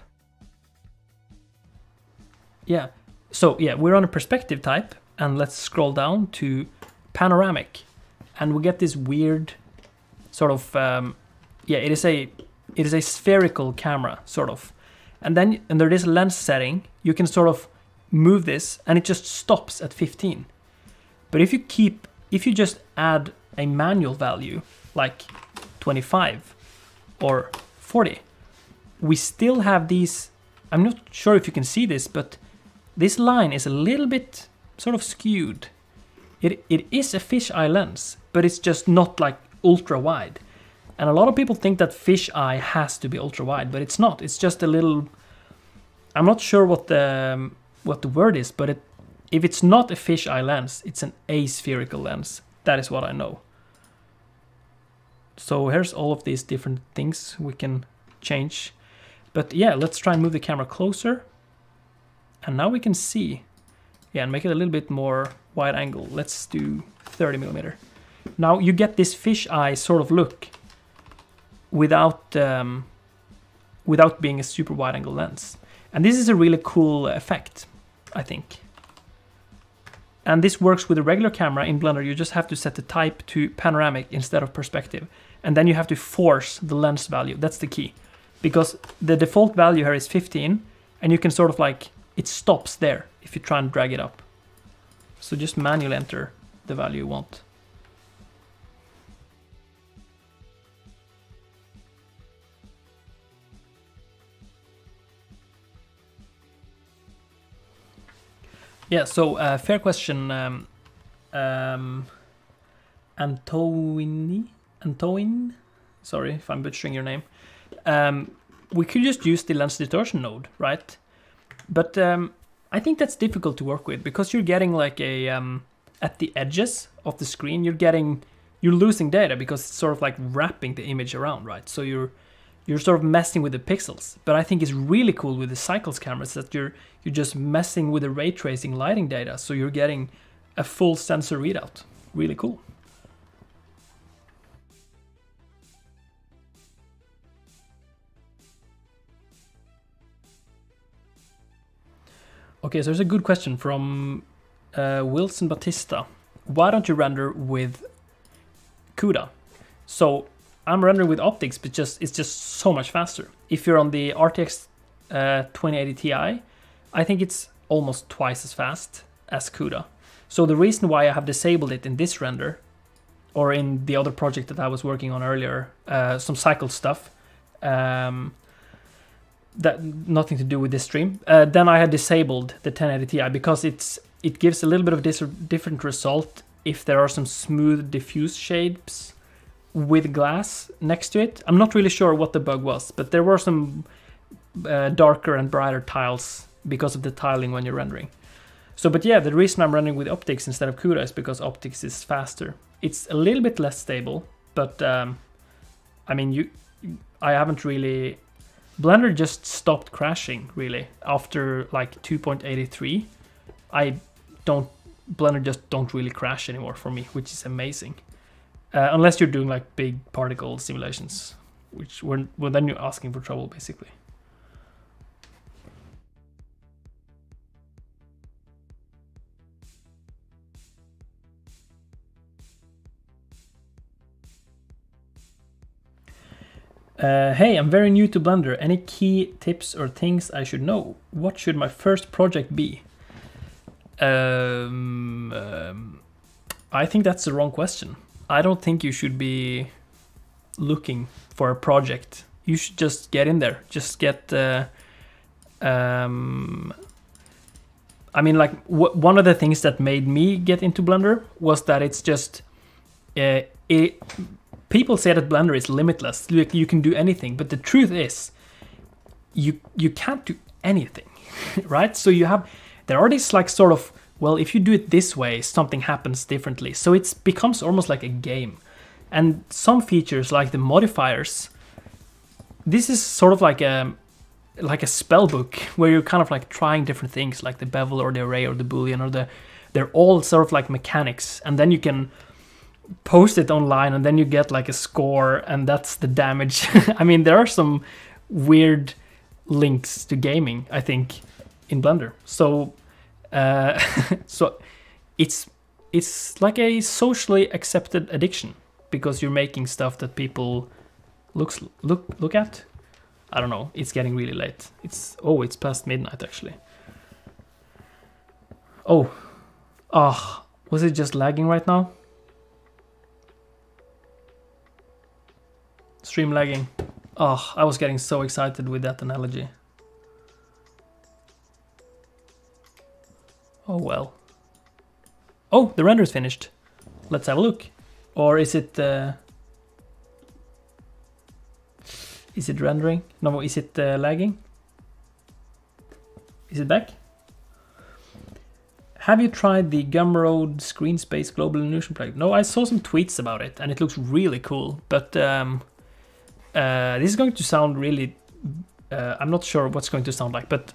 Yeah, so yeah, we're on a perspective type and let's scroll down to panoramic, and we get this weird sort of um, yeah, it is a it is a spherical camera sort of, and then under this lens setting you can sort of move this and it just stops at 15. But if you keep if you just add a manual value like 25 or 40, we still have these. I'm not sure if you can see this, but this line is a little bit sort of skewed. It, it is a fisheye lens, but it's just not like ultra wide. And a lot of people think that fisheye has to be ultra wide, but it's not. It's just a little. I'm not sure what the um, what the word is, but it, if it's not a fisheye lens, it's an aspherical lens. That is what I know. So here's all of these different things we can change. But yeah, let's try and move the camera closer. And now we can see. Yeah, and make it a little bit more wide angle. Let's do 30 millimeter. Now you get this fisheye sort of look without um, without being a super wide angle lens. And this is a really cool effect, I think. And this works with a regular camera in Blender. You just have to set the type to panoramic instead of perspective. And then you have to force the lens value. That's the key. Because the default value here is 15 and you can sort of like, it stops there if you try and drag it up. So just manually enter the value you want. Yeah, so uh, fair question, um, um, Antoni, Antoine, sorry if I'm butchering your name, um, we could just use the lens distortion node, right? But um, I think that's difficult to work with because you're getting like a um, at the edges of the screen, you're getting you're losing data because it's sort of like wrapping the image around, right? So you're you're sort of messing with the pixels. But I think it's really cool with the cycles cameras that you're you're just messing with the ray tracing lighting data, so you're getting a full sensor readout. Really cool. Okay, so there's a good question from uh, Wilson Batista. Why don't you render with CUDA? So I'm rendering with OptiX, but just it's just so much faster. If you're on the RTX uh, 2080 Ti, I think it's almost twice as fast as CUDA. So the reason why I have disabled it in this render, or in the other project that I was working on earlier, uh, some cycle stuff, um, that nothing to do with this stream. Uh, then I had disabled the 1080 Ti because it's it gives a little bit of different result if there are some smooth diffuse shapes with glass next to it. I'm not really sure what the bug was, but there were some uh, darker and brighter tiles because of the tiling when you're rendering. So, but yeah, the reason I'm rendering with OptiX instead of CUDA is because OptiX is faster. It's a little bit less stable, but um, I mean, you, I haven't really. Blender just stopped crashing really after like 2.83. I don't Blender just don't really crash anymore for me, which is amazing. Uh, unless you're doing like big particle simulations, which were well then you're asking for trouble basically. Uh, hey, I'm very new to Blender. Any key tips or things I should know? What should my first project be? Um, um, I think that's the wrong question. I don't think you should be looking for a project. You should just get in there. Just get. Uh, um, I mean, like one of the things that made me get into Blender was that it's just. Uh, it, people say that Blender is limitless. Like you can do anything, but the truth is, you you can't do anything, (laughs) right? So you have there are these like sort of well, if you do it this way, something happens differently. So it becomes almost like a game. And some features like the modifiers, this is sort of like a like a spell book where you're kind of like trying different things like the bevel or the array or the boolean or the they're all sort of like mechanics and then you can post it online and then you get like a score and that's the damage. (laughs) I mean there are some weird links to gaming, I think, in Blender. So uh, (laughs) so it's it's like a socially accepted addiction because you're making stuff that people looks look look at. I don't know. It's getting really late. It's oh, it's past midnight actually. Oh, ah, oh, was it just lagging right now? Stream lagging. Oh, I was getting so excited with that analogy. Oh well. Oh, the render is finished. Let's have a look. Or is it... Uh, is it rendering? No, is it uh, lagging? Is it back? Have you tried the Gumroad Screen Space Global Illumination project? No, I saw some tweets about it and it looks really cool. But um, uh, this is going to sound really... Uh, I'm not sure what's going to sound like, but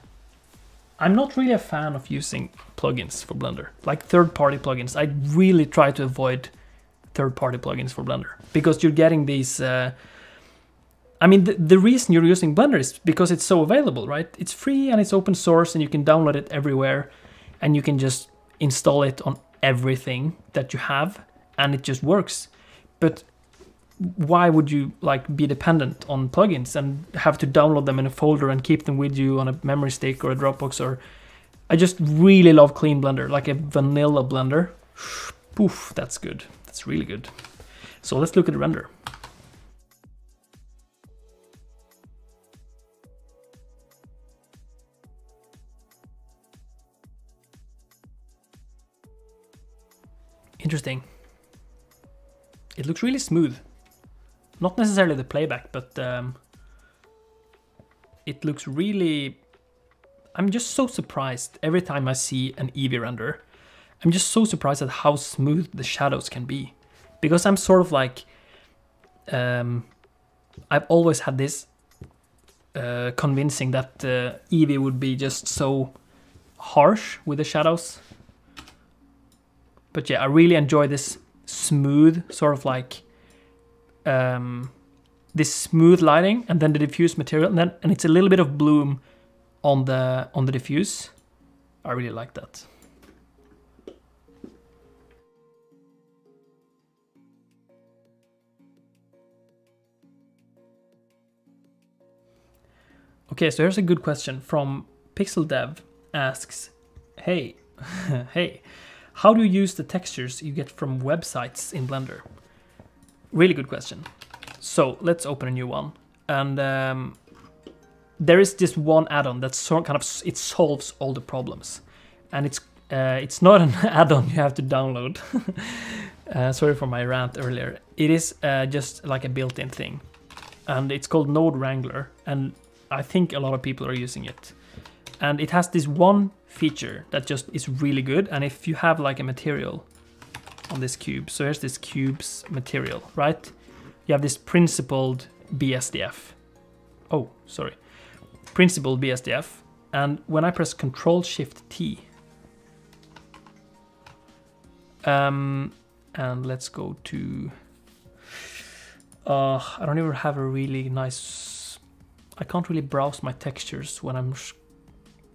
I'm not really a fan of using plugins for Blender, like third-party plugins. I really try to avoid third-party plugins for Blender because you're getting these. Uh, I mean, the, the reason you're using Blender is because it's so available, right? It's free and it's open source, and you can download it everywhere, and you can just install it on everything that you have, and it just works. But why would you like be dependent on plugins and have to download them in a folder and keep them with you on a memory stick or a Dropbox or I just really love clean blender like a vanilla blender. Poof that's good. That's really good. So let's look at the render. Interesting. It looks really smooth Not necessarily the playback, but um, it looks really. I'm just so surprised every time I see an Eevee render. I'm just so surprised at how smooth the shadows can be, because I'm sort of like. Um, I've always had this uh, convincing that uh, Eevee would be just so harsh with the shadows. But yeah, I really enjoy this smooth, sort of like um, this smooth lighting, and then the diffuse material, and then and it's a little bit of bloom on the on the diffuse. I really like that. Okay, so here's a good question from Pixel Dev asks, "Hey, (laughs) hey, how do you use the textures you get from websites in Blender?" Really good question. So let's open a new one, and um, there is this one add-on that sort kind of it solves all the problems, and it's uh, it's not an (laughs) add-on you have to download. (laughs) uh, sorry for my rant earlier. It is uh, just like a built-in thing, and it's called Node Wrangler, and I think a lot of people are using it. And it has this one feature that just is really good. And if you have like a material on this cube, so here's this cube's material, right? You have this principled BSDF. Oh, sorry. Principled BSDF. And when I press Control Shift T, um, and let's go to. Uh, I don't even have a really nice I can't really browse my textures when I'm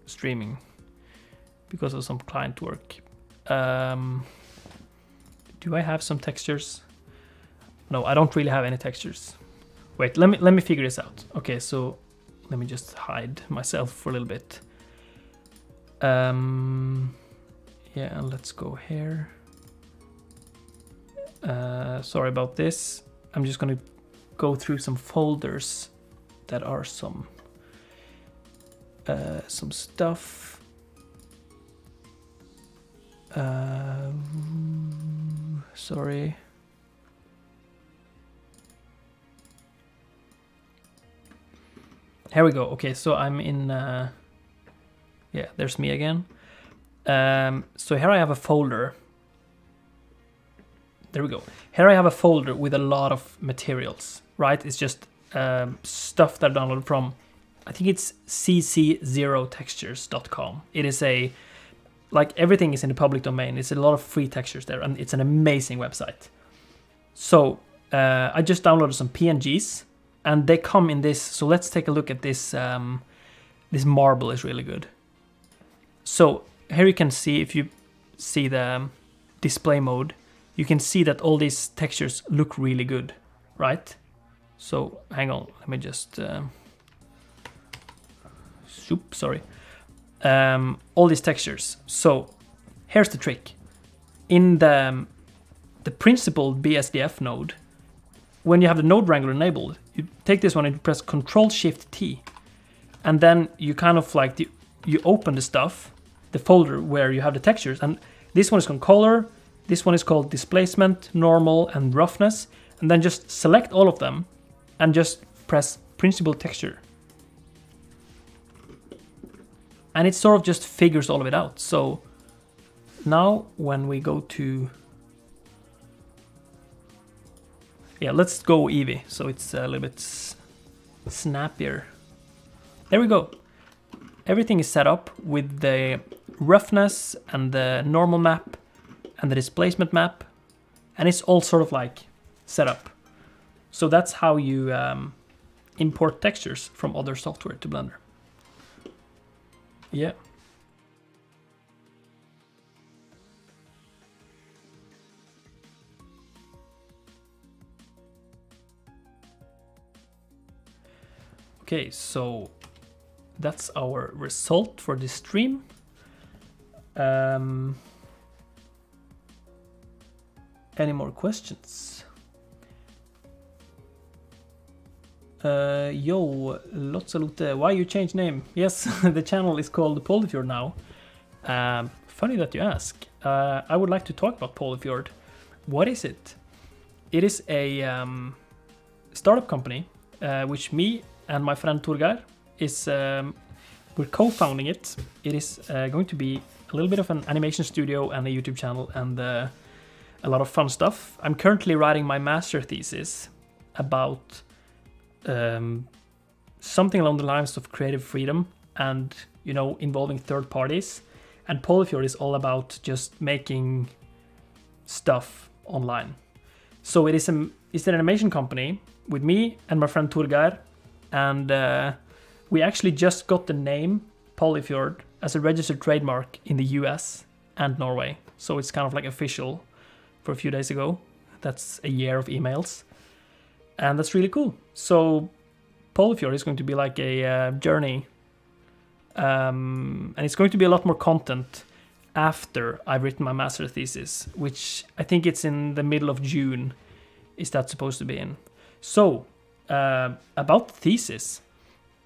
streaming because of some client work. Um, do I have some textures? No, I don't really have any textures. Wait, let me let me figure this out. Okay, so let me just hide myself for a little bit. Um, yeah, let's go here. Uh, sorry about this. I'm just gonna go through some folders that are some uh, some stuff. Uh, sorry. Here we go. Okay, so I'm in. Uh, yeah, there's me again. Um, so here I have a folder. There we go. Here I have a folder with a lot of materials, right? It's just um, stuff that I downloaded from, I think it's cc0textures.com. It is a, like everything is in the public domain. It's a lot of free textures there, and it's an amazing website. So uh, I just downloaded some PNGs, and they come in this. So let's take a look at this. Um, this marble is really good. So here you can see if you see the um, display mode, you can see that all these textures look really good, right? So hang on, let me just soup. Sorry, um, all these textures. So here's the trick: in the um, the principled BSDF node, when you have the node wrangler enabled, you take this one and you press Control Shift T, and then you kind of like the, you open the stuff, the folder where you have the textures, and this one is called color, this one is called displacement, normal, and roughness, and then just select all of them and just press principled texture. And it sort of just figures all of it out. So now when we go to yeah, let's go Eevee, so it's a little bit snappier. There we go. Everything is set up with the roughness and the normal map and the displacement map, and it's all sort of like set up. So that's how you um, import textures from other software to Blender. Yeah. Okay, so that's our result for this stream. Um, any more questions? Uh, yo, Lotzalute, why you change name? (laughs) Yes, the channel is called Polyfjord now. Um, funny that you ask. Uh, I would like to talk about Polyfjord. What is it? It is a um, startup company, uh, which me and my friend Turgar is um, we're co-founding it. It is uh, going to be a little bit of an animation studio and a YouTube channel and uh, a lot of fun stuff. I'm currently writing my master thesis about um, something along the lines of creative freedom and you know involving third parties. And Polyfjord is all about just making stuff online. So it is a it's an animation company with me and my friend Turgar, and uh, we actually just got the name Polyfjord as a registered trademark in the US and Norway. So it's kind of like official for a few days ago. That's a year of emails. And that's really cool. So Polyfjord is going to be like a uh, journey. Um, and it's going to be a lot more content after I've written my master thesis, which I think it's in the middle of June. Is that supposed to be in? So, uh, about the thesis,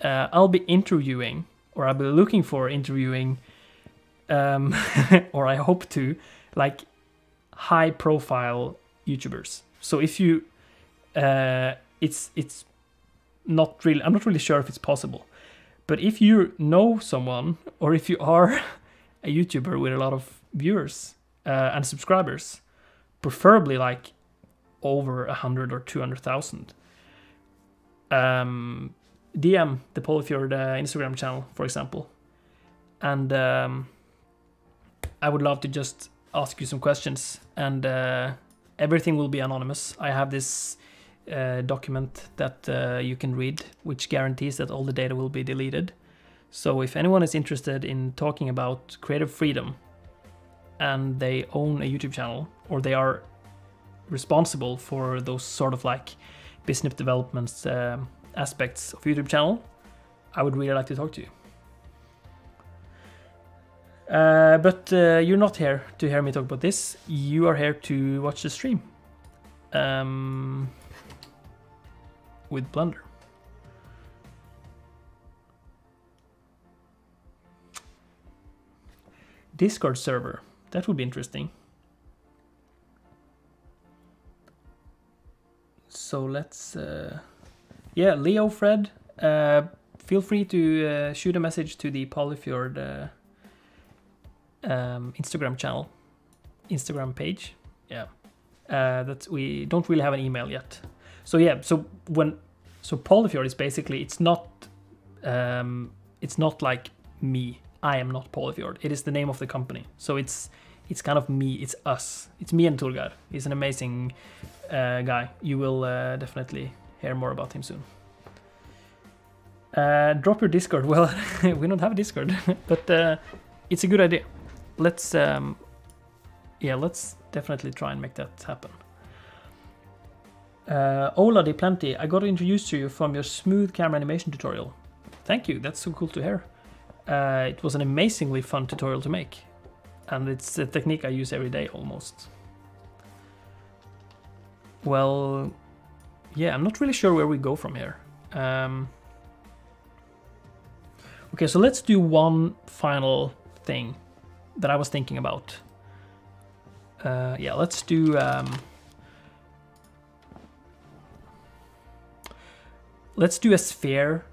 uh, I'll be interviewing, or I'll be looking for interviewing, um, (laughs) or I hope to, like high profile YouTubers. So if you, uh, it's it's not really, I'm not really sure if it's possible, but if you know someone, or if you are (laughs) a YouTuber with a lot of viewers uh, and subscribers, preferably like over a hundred or two hundred thousand. Um, DM the Polyfjord uh, Instagram channel, for example, and um, I would love to just ask you some questions, and uh, everything will be anonymous. I have this uh, document that uh, you can read, which guarantees that all the data will be deleted. So if anyone is interested in talking about creative freedom and they own a YouTube channel or they are responsible for those sort of like business development um, aspects of YouTube channel, I would really like to talk to you. Uh, but uh, you're not here to hear me talk about this. You are here to watch the stream um, with Blender. Discord server. That would be interesting. So let's, uh, yeah, Leo Fred, uh, feel free to uh, shoot a message to the Polyfjord uh, um, Instagram channel, Instagram page. Yeah, uh, that we don't really have an email yet. So yeah, so when so Polyfjord is basically it's not um, it's not like me I am not Polyfjord. It is the name of the company. So it's it's kind of me. It's us. It's me and Turgar. He's an amazing uh, guy. You will uh, definitely hear more about him soon. Uh, drop your Discord. (laughs) Well, we don't have a Discord, (laughs) but uh, it's a good idea. Let's um, yeah, let's definitely try and make that happen. Uh, Ola Di Plenty, I got introduced to you from your smooth camera animation tutorial. Thank you. That's so cool to hear. Uh, it was an amazingly fun tutorial to make. And it's a technique I use every day almost. Well, yeah, I'm not really sure where we go from here. Um, okay, so let's do one final thing that I was thinking about. Uh, yeah, let's do... Um, let's do a sphere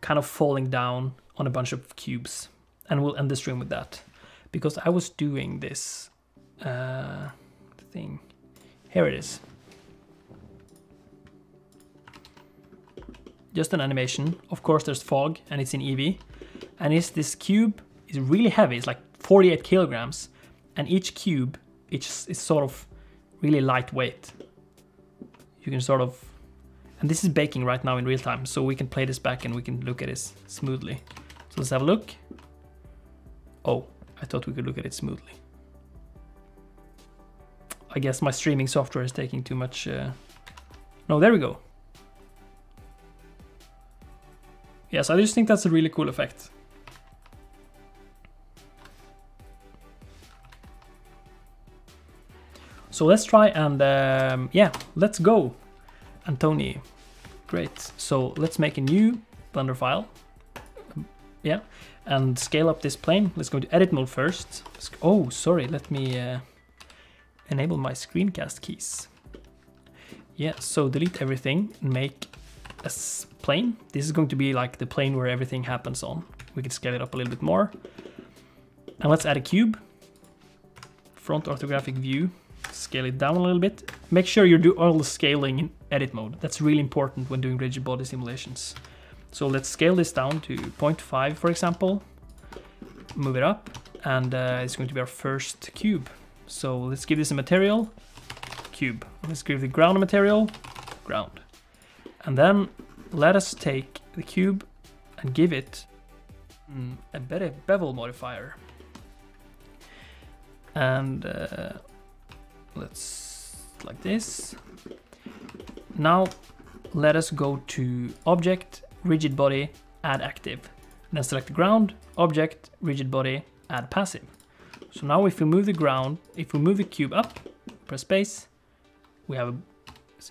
kind of falling down on a bunch of cubes. And we'll end the stream with that. Because I was doing this uh, thing. Here it is. Just an animation. Of course there's fog and it's in Eevee. And it's this cube is really heavy. It's like 48 kilograms. And each cube each is sort of really lightweight. You can sort of and this is baking right now in real time, so we can play this back and we can look at it smoothly. So let's have a look. Oh, I thought we could look at it smoothly. I guess my streaming software is taking too much... Uh... No, there we go. Yes, I just think that's a really cool effect. So let's try and, um, yeah, let's go. Antoni. Great. So let's make a new Blender file yeah, and scale up this plane. Let's go to edit mode first. Oh, sorry, let me uh, enable my screencast keys. yeah, so delete everything and make a plane. This is going to be like the plane where everything happens on. We can scale it up a little bit more. And let's add a cube. Front orthographic view. Scale it down a little bit. Make sure you do all the scaling in edit mode. That's really important when doing rigid body simulations. So let's scale this down to 0.5, for example. Move it up, and uh, it's going to be our first cube. So let's give this a material, cube. Let's give the ground a material, ground. And then let us take the cube and give it mm, a better bevel modifier. And uh, let's like this. Now let us go to object, rigid body, add active. Then select the ground, object, rigid body, add passive. So now if we move the ground, if we move the cube up, press space, we have a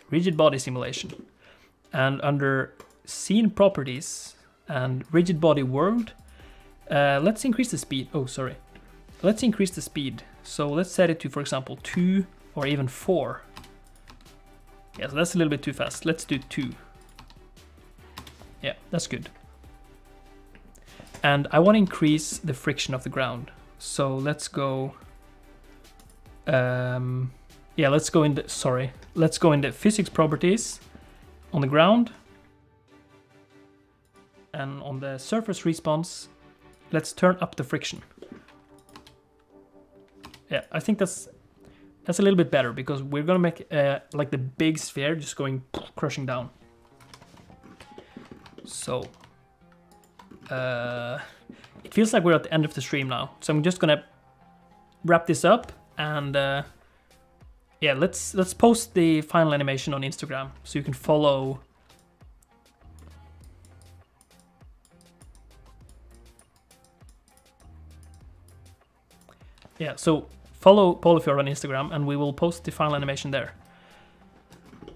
rigid body simulation. And under scene properties and rigid body world, uh, let's increase the speed. Oh, sorry. Let's increase the speed. So let's set it to, for example, 2 or even 4. Yeah, so that's a little bit too fast. Let's do 2. Yeah, that's good. And I want to increase the friction of the ground. So let's go... Um, yeah, let's go in the... Sorry. Let's go in the physics properties on the ground. And on the surface response, let's turn up the friction. Yeah, I think that's that's a little bit better because we're gonna make uh, like the big sphere just going crushing down. So, uh, it feels like we're at the end of the stream now. So I'm just gonna wrap this up and uh, yeah, let's let's post the final animation on Instagram so you can follow. Yeah, so follow Polyfjord on Instagram and we will post the final animation there.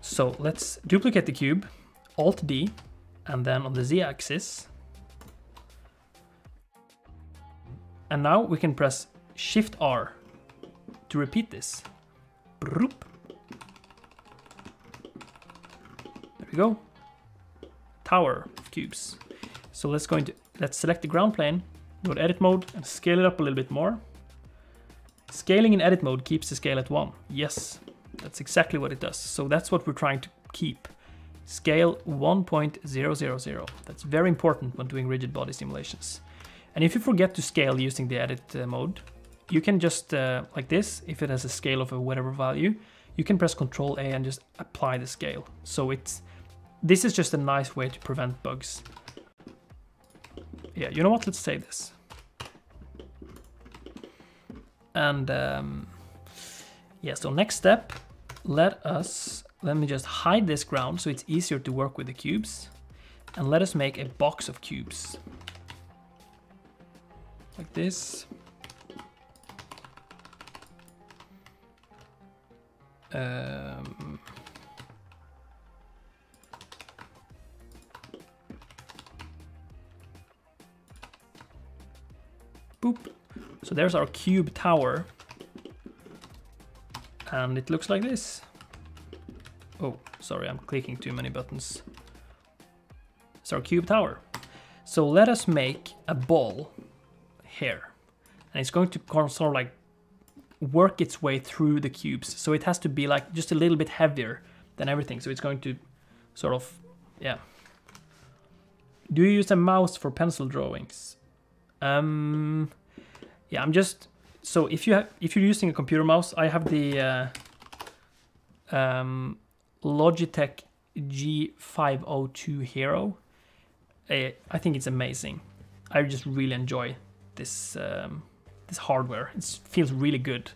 So let's duplicate the cube, Alt D, and then on the Z axis. And now we can press Shift R to repeat this. There we go. Tower of cubes. So let's go into, let's select the ground plane, go to edit mode and scale it up a little bit more. Scaling in edit mode keeps the scale at 1. Yes, that's exactly what it does. So that's what we're trying to keep. Scale 1.000. That's very important when doing rigid body simulations. And if you forget to scale using the edit uh, mode, you can just, uh, like this, if it has a scale of a whatever value, you can press Ctrl A and just apply the scale. So it's, this is just a nice way to prevent bugs. Yeah, you know what, let's save this. And um, yeah, so next step, let us, let me just hide this ground so it's easier to work with the cubes. And let us make a box of cubes. Like this. Um, boop. So there's our cube tower. And it looks like this. Oh, sorry, I'm clicking too many buttons. It's our cube tower. So let us make a ball here. And it's going to sort of like work its way through the cubes. So it has to be like just a little bit heavier than everything. So it's going to sort of, yeah. Do you use a mouse for pencil drawings? Um, yeah, I'm just so if you have if you're using a computer mouse, I have the uh, um, Logitech G502 Hero. I, I think it's amazing. I just really enjoy this um, this hardware. It feels really good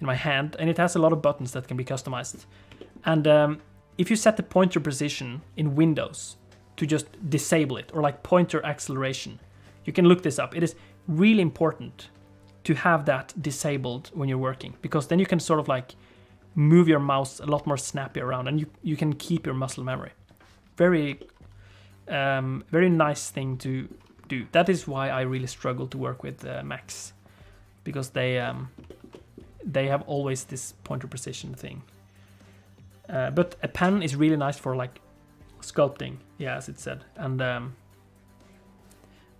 in my hand, and it has a lot of buttons that can be customized. And um, if you set the pointer position in Windows to just disable it, or like pointer acceleration, you can look this up. It is really important to have that disabled when you're working because then you can sort of like move your mouse a lot more snappy around and you, you can keep your muscle memory. Very, um, very nice thing to do. That is why I really struggle to work with uh, Macs because they um, they have always this pointer precision thing. Uh, but a pen is really nice for like sculpting, yeah, as it said. And um,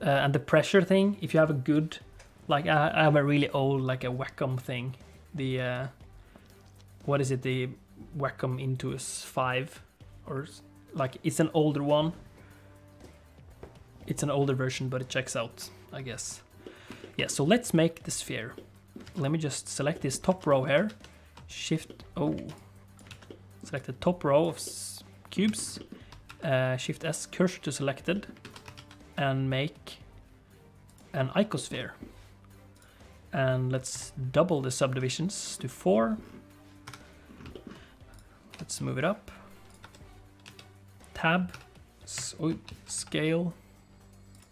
uh, and the pressure thing, if you have a good, like I, have a really old like a Wacom thing, the uh, what is it, the Wacom Intuos five, or like it's an older one. It's an older version, but it checks out, I guess. Yeah, so let's make the sphere. Let me just select this top row here. Shift, oh. Select the top row of cubes. Uh, Shift S, cursor to selected. And make an icosphere. And let's double the subdivisions to four. Let's move it up. Tab, scale.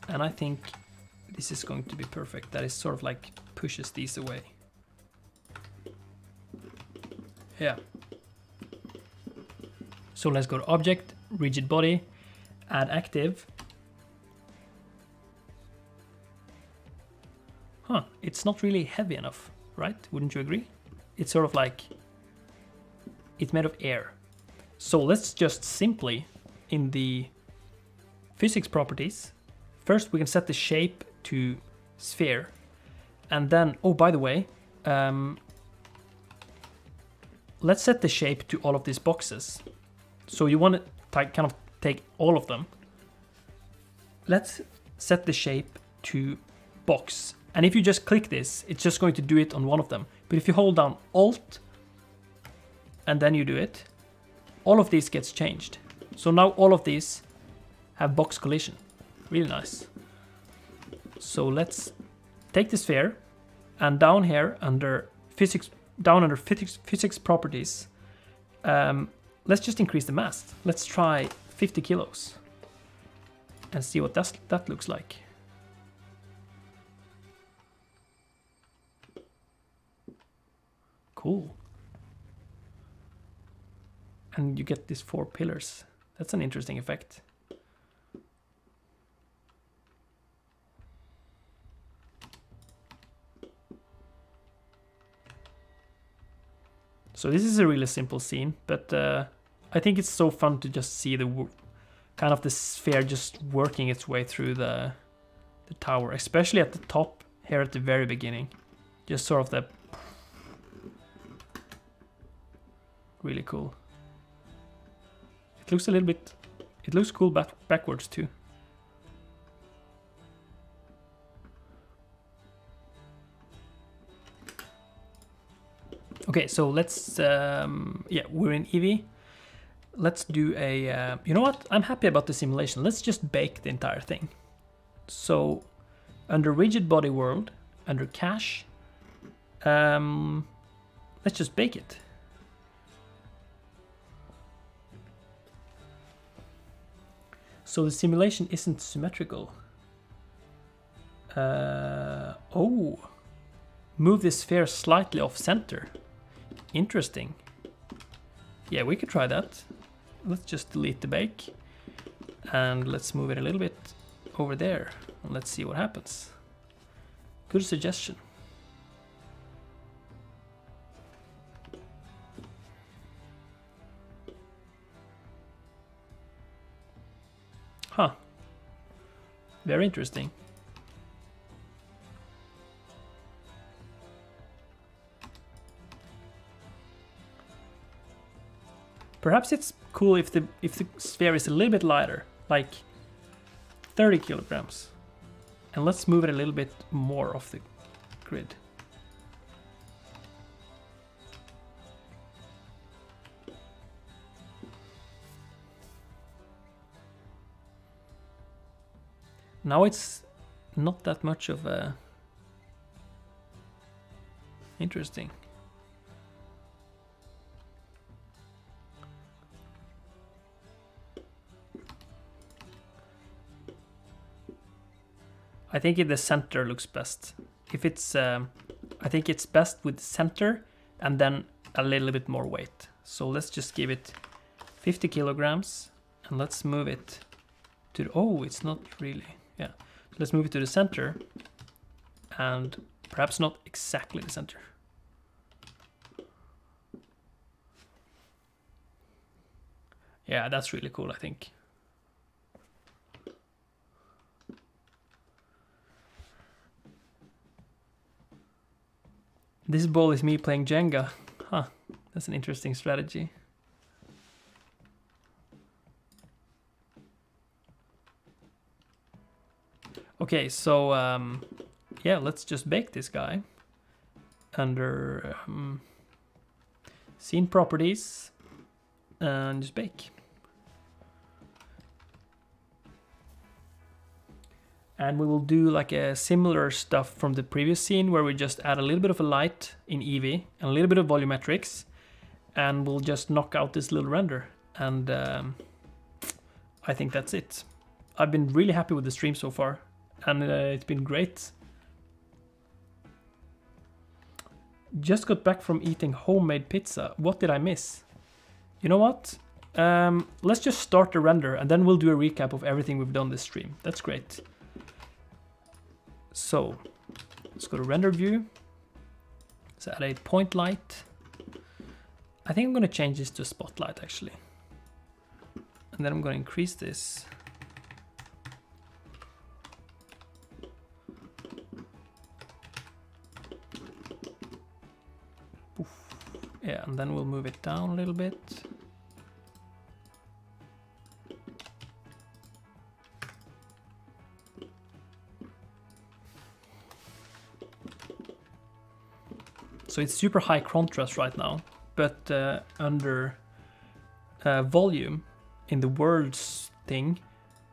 And I think this is going to be perfect. That is sort of like pushes these away. Yeah. So let's go to object, rigid body, add active. Huh, it's not really heavy enough, right? Wouldn't you agree? It's sort of like it's made of air. So let's just simply in the physics properties First, we can set the shape to sphere, and then, oh, by the way, um, let's set the shape to all of these boxes. So you want to kind of take all of them. Let's set the shape to box, and if you just click this, it's just going to do it on one of them. But if you hold down Alt, and then you do it, all of these gets changed. So now all of these have box collision. Really nice. So let's take the sphere and down here under physics, down under physics, physics properties, um, let's just increase the mass. Let's try 50 kilos and see what that looks like. Cool. And you get these four pillars. That's an interesting effect. So this is a really simple scene, but uh, I think it's so fun to just see the kind of the sphere just working its way through the the tower, especially at the top here at the very beginning. Just sort of the really cool. It looks a little bit. It looks cool back backwards too. Okay, so let's, um, yeah, we're in Eevee. Let's do a, uh, you know what? I'm happy about the simulation. Let's just bake the entire thing. So, under rigid body world, under cache, um, let's just bake it. So the simulation isn't symmetrical. Uh, oh, move the sphere slightly off center. Interesting. Yeah, we could try that. Let's just delete the bake. And let's move it a little bit over there. And let's see what happens. Good suggestion. Huh. Very interesting. Perhaps it's cool if the if the sphere is a little bit lighter, like 30 kilograms. And let's move it a little bit more off the grid. Now it's not that much of a interesting. I think in the center looks best. If it's, um, I think it's best with center and then a little bit more weight. So let's just give it 50 kilograms and let's move it to, oh, it's not really, yeah. Let's move it to the center and perhaps not exactly the center. Yeah, that's really cool, I think. This ball is me playing Jenga. Huh, that's an interesting strategy. Okay, so um, yeah, let's just bake this guy under um, scene properties and just bake. And we will do like a similar stuff from the previous scene where we just add a little bit of a light in Eevee and a little bit of volumetrics and we'll just knock out this little render. And um, I think that's it. I've been really happy with the stream so far and uh, it's been great. Just got back from eating homemade pizza. What did I miss? You know what? Um, let's just start the render and then we'll do a recap of everything we've done this stream. That's great. So, let's go to render view. Let's add a point light. I think I'm going to change this to spotlight actually. And then I'm going to increase this. And then we'll move it down a little bit. So it's super high contrast right now, but uh, under uh, volume in the worlds thing,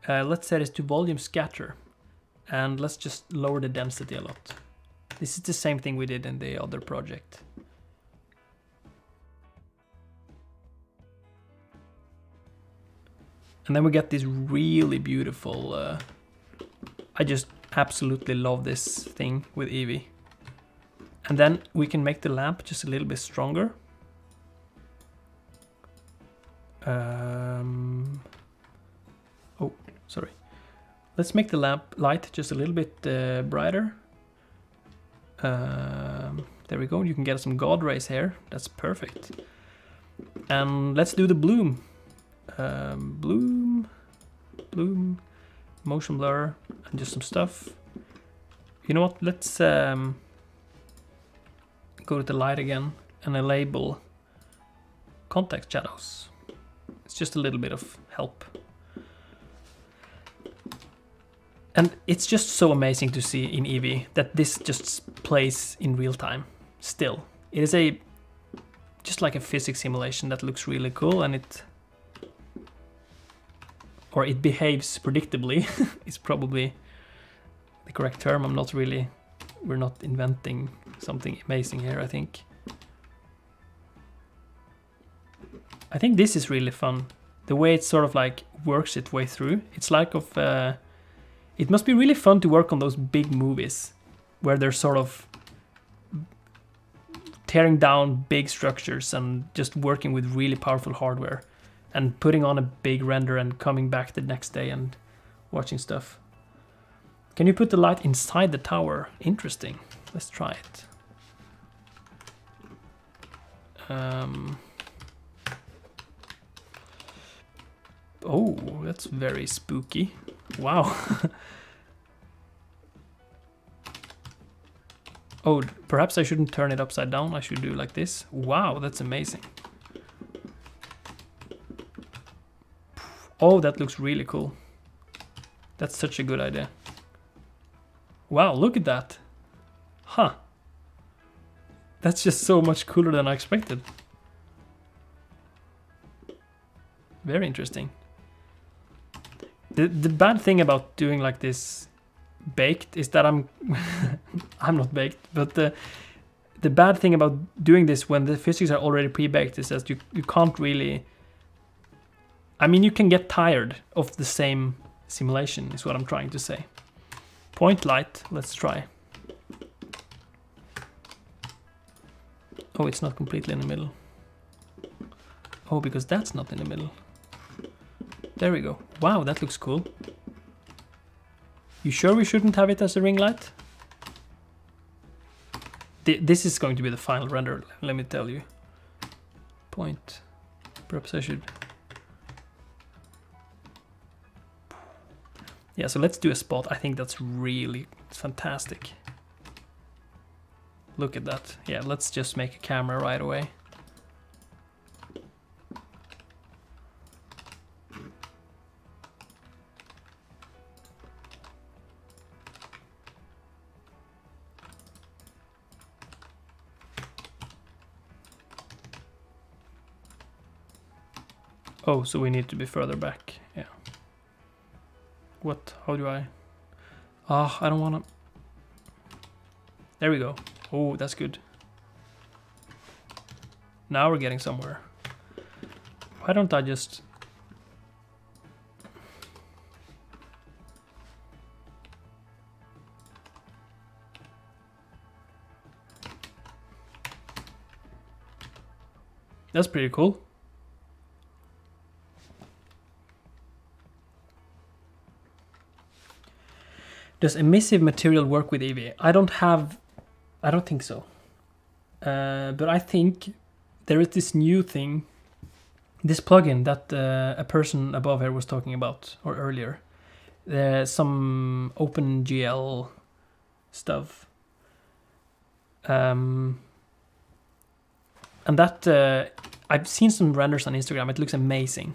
uh, let's set it to volume scatter and let's just lower the density a lot. This is the same thing we did in the other project. And then we get this really beautiful, uh, I just absolutely love this thing with Eevee. And then we can make the lamp just a little bit stronger. Um, oh, sorry. Let's make the lamp light just a little bit uh, brighter. Um, there we go, you can get some god rays here. That's perfect. And let's do the bloom. Um, bloom, bloom, motion blur, and just some stuff. You know what, let's um, go to the light again and enable contact shadows. It's just a little bit of help. And it's just so amazing to see in Eevee that this just plays in real time still. It is a just like a physics simulation that looks really cool and it or it behaves predictably (laughs) is probably the correct term. I'm not really we're not inventing something amazing here, I think. I think this is really fun. The way it sort of like works its way through. It's like of... Uh, it must be really fun to work on those big movies where they're sort of tearing down big structures and just working with really powerful hardware and putting on a big render and coming back the next day and watching stuff. Can you put the light inside the tower? Interesting. Let's try it. Um, oh, that's very spooky. Wow. (laughs) oh, perhaps I shouldn't turn it upside down. I should do like this. Wow, that's amazing. Oh, that looks really cool. That's such a good idea. Wow, look at that. Huh. That's just so much cooler than I expected. Very interesting. The the bad thing about doing like this baked is that I'm (laughs) I'm not baked, but the the bad thing about doing this when the physics are already pre-baked is that you you can't really I mean you can get tired of the same simulation is what I'm trying to say. Point light, let's try. Oh, it's not completely in the middle. Oh, because that's not in the middle. There we go. Wow, that looks cool. You sure we shouldn't have it as a ring light? this is going to be the final render, let me tell you. Point. Perhaps I should Yeah, so let's do a spot. I think that's really fantastic. Look at that. Yeah, let's just make a camera right away. Oh, so we need to be further back. What? How do I? Ah, I don't want to. There we go. Oh, that's good. Now we're getting somewhere. Why don't I just... That's pretty cool. Does emissive material work with Eevee? I don't have, I don't think so. Uh, but I think there is this new thing, this plugin that uh, a person above here was talking about, or earlier. There's some OpenGL stuff. Um, and that, uh, I've seen some renders on Instagram, it looks amazing.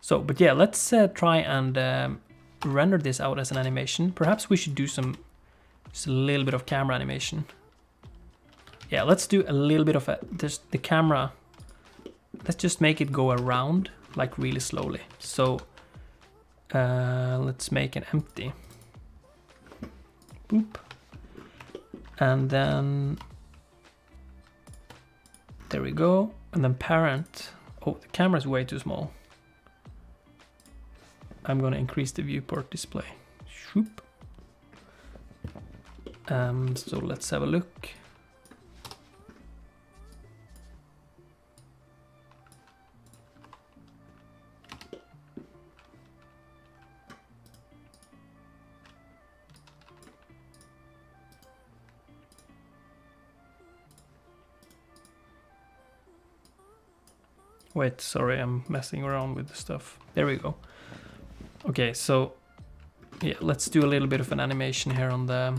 So, but yeah, let's uh, try and um, render this out as an animation. Perhaps we should do some, just a little bit of camera animation. Yeah, let's do a little bit of a, just the camera. Let's just make it go around like really slowly. So uh, let's make an empty. Boop. And then there we go. And then parent. Oh, the camera is way too small. I'm going to increase the viewport display. Shoop. Um, so let's have a look. Wait, sorry, I'm messing around with the stuff. There we go. Okay, so yeah, let's do a little bit of an animation here on the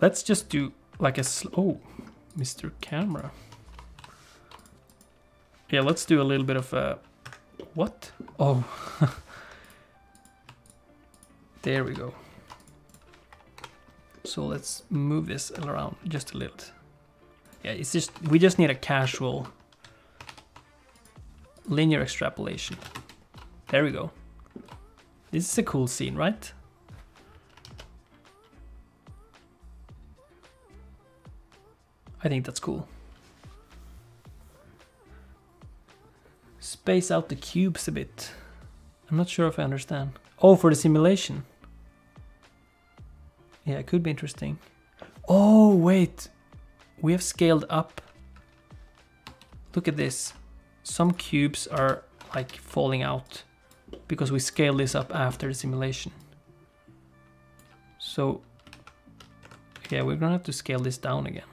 Let's just do like a oh, Mr. Camera. Yeah, let's do a little bit of a what? Oh. (laughs) there we go. So let's move this around just a little. Yeah, it's just we just need a casual linear extrapolation. There we go. This is a cool scene, right? I think that's cool. Space out the cubes a bit. I'm not sure if I understand. Oh, for the simulation. Yeah, it could be interesting. Oh, wait. We have scaled up. Look at this some cubes are like falling out because we scale this up after the simulation. So yeah, we're gonna have to scale this down again.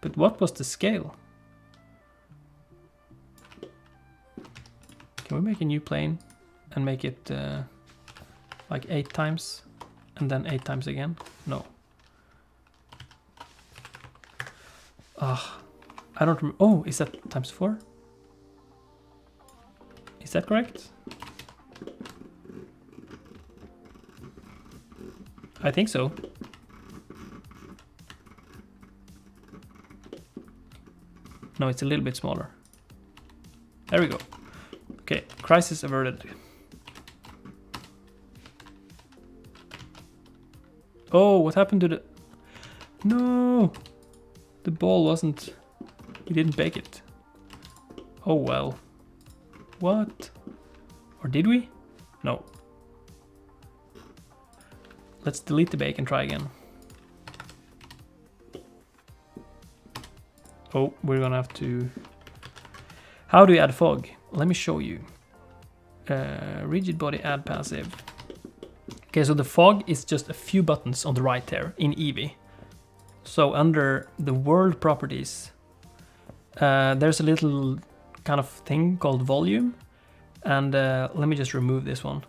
But what was the scale? Can we make a new plane and make it uh, like eight times and then eight times again? No. Ah, I don't remember. Oh, is that times four? Is that correct? I think so. No, it's a little bit smaller. There we go. Okay, crisis averted. Oh, what happened to the... No! The ball wasn't... We didn't bake it. Oh well. What? Or did we? No. Let's delete the bake and try again. Oh, we're gonna have to... How do you add fog? Let me show you. Uh, rigid body add passive. Okay, so the fog is just a few buttons on the right there in Eevee. So under the world properties, uh, there's a little kind of thing called volume. And uh, let me just remove this one.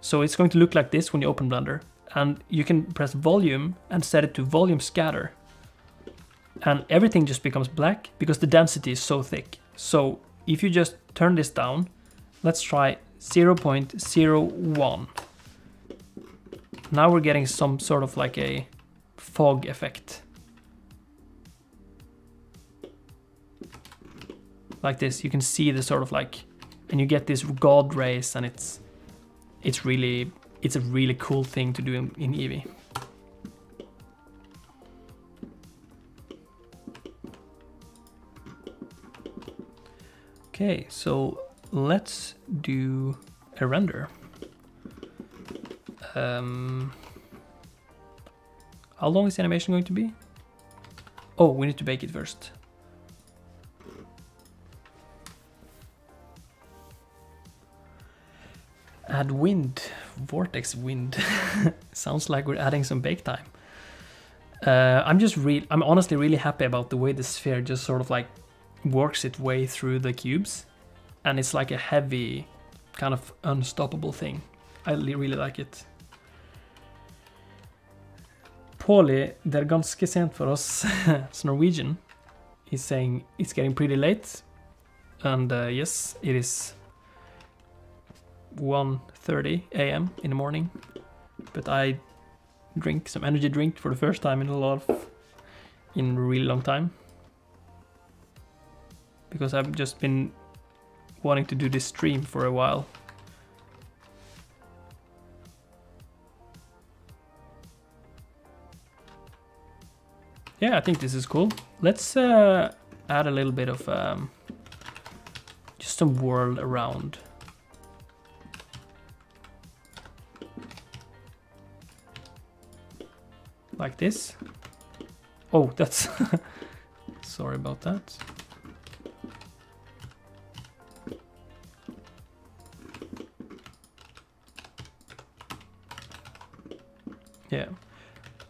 So it's going to look like this when you open Blender. And you can press volume and set it to volume scatter. And everything just becomes black because the density is so thick. So if you just turn this down, let's try 0.01. Now we're getting some sort of like a fog effect. Like this, you can see the sort of like, and you get this god rays and it's, it's really, it's a really cool thing to do in, in Eevee. Okay, so let's do a render. Um, how long is the animation going to be? Oh, we need to bake it first. Add wind, vortex wind. (laughs) Sounds like we're adding some bake time. Uh, I'm just real. I'm honestly really happy about the way the sphere just sort of like works its way through the cubes, and it's like a heavy, kind of unstoppable thing. I really like it. Paulie, det är ganska sent för oss. (laughs) it's Norwegian. He's saying it's getting pretty late. And uh, yes, it is 1.30 a.m. in the morning. But I drink some energy drink for the first time in a lot of, in a really long time. Because I've just been wanting to do this stream for a while. Yeah, I think this is cool. Let's uh, add a little bit of um, just some world around. Like this. Oh, that's... (laughs) Sorry about that. Yeah.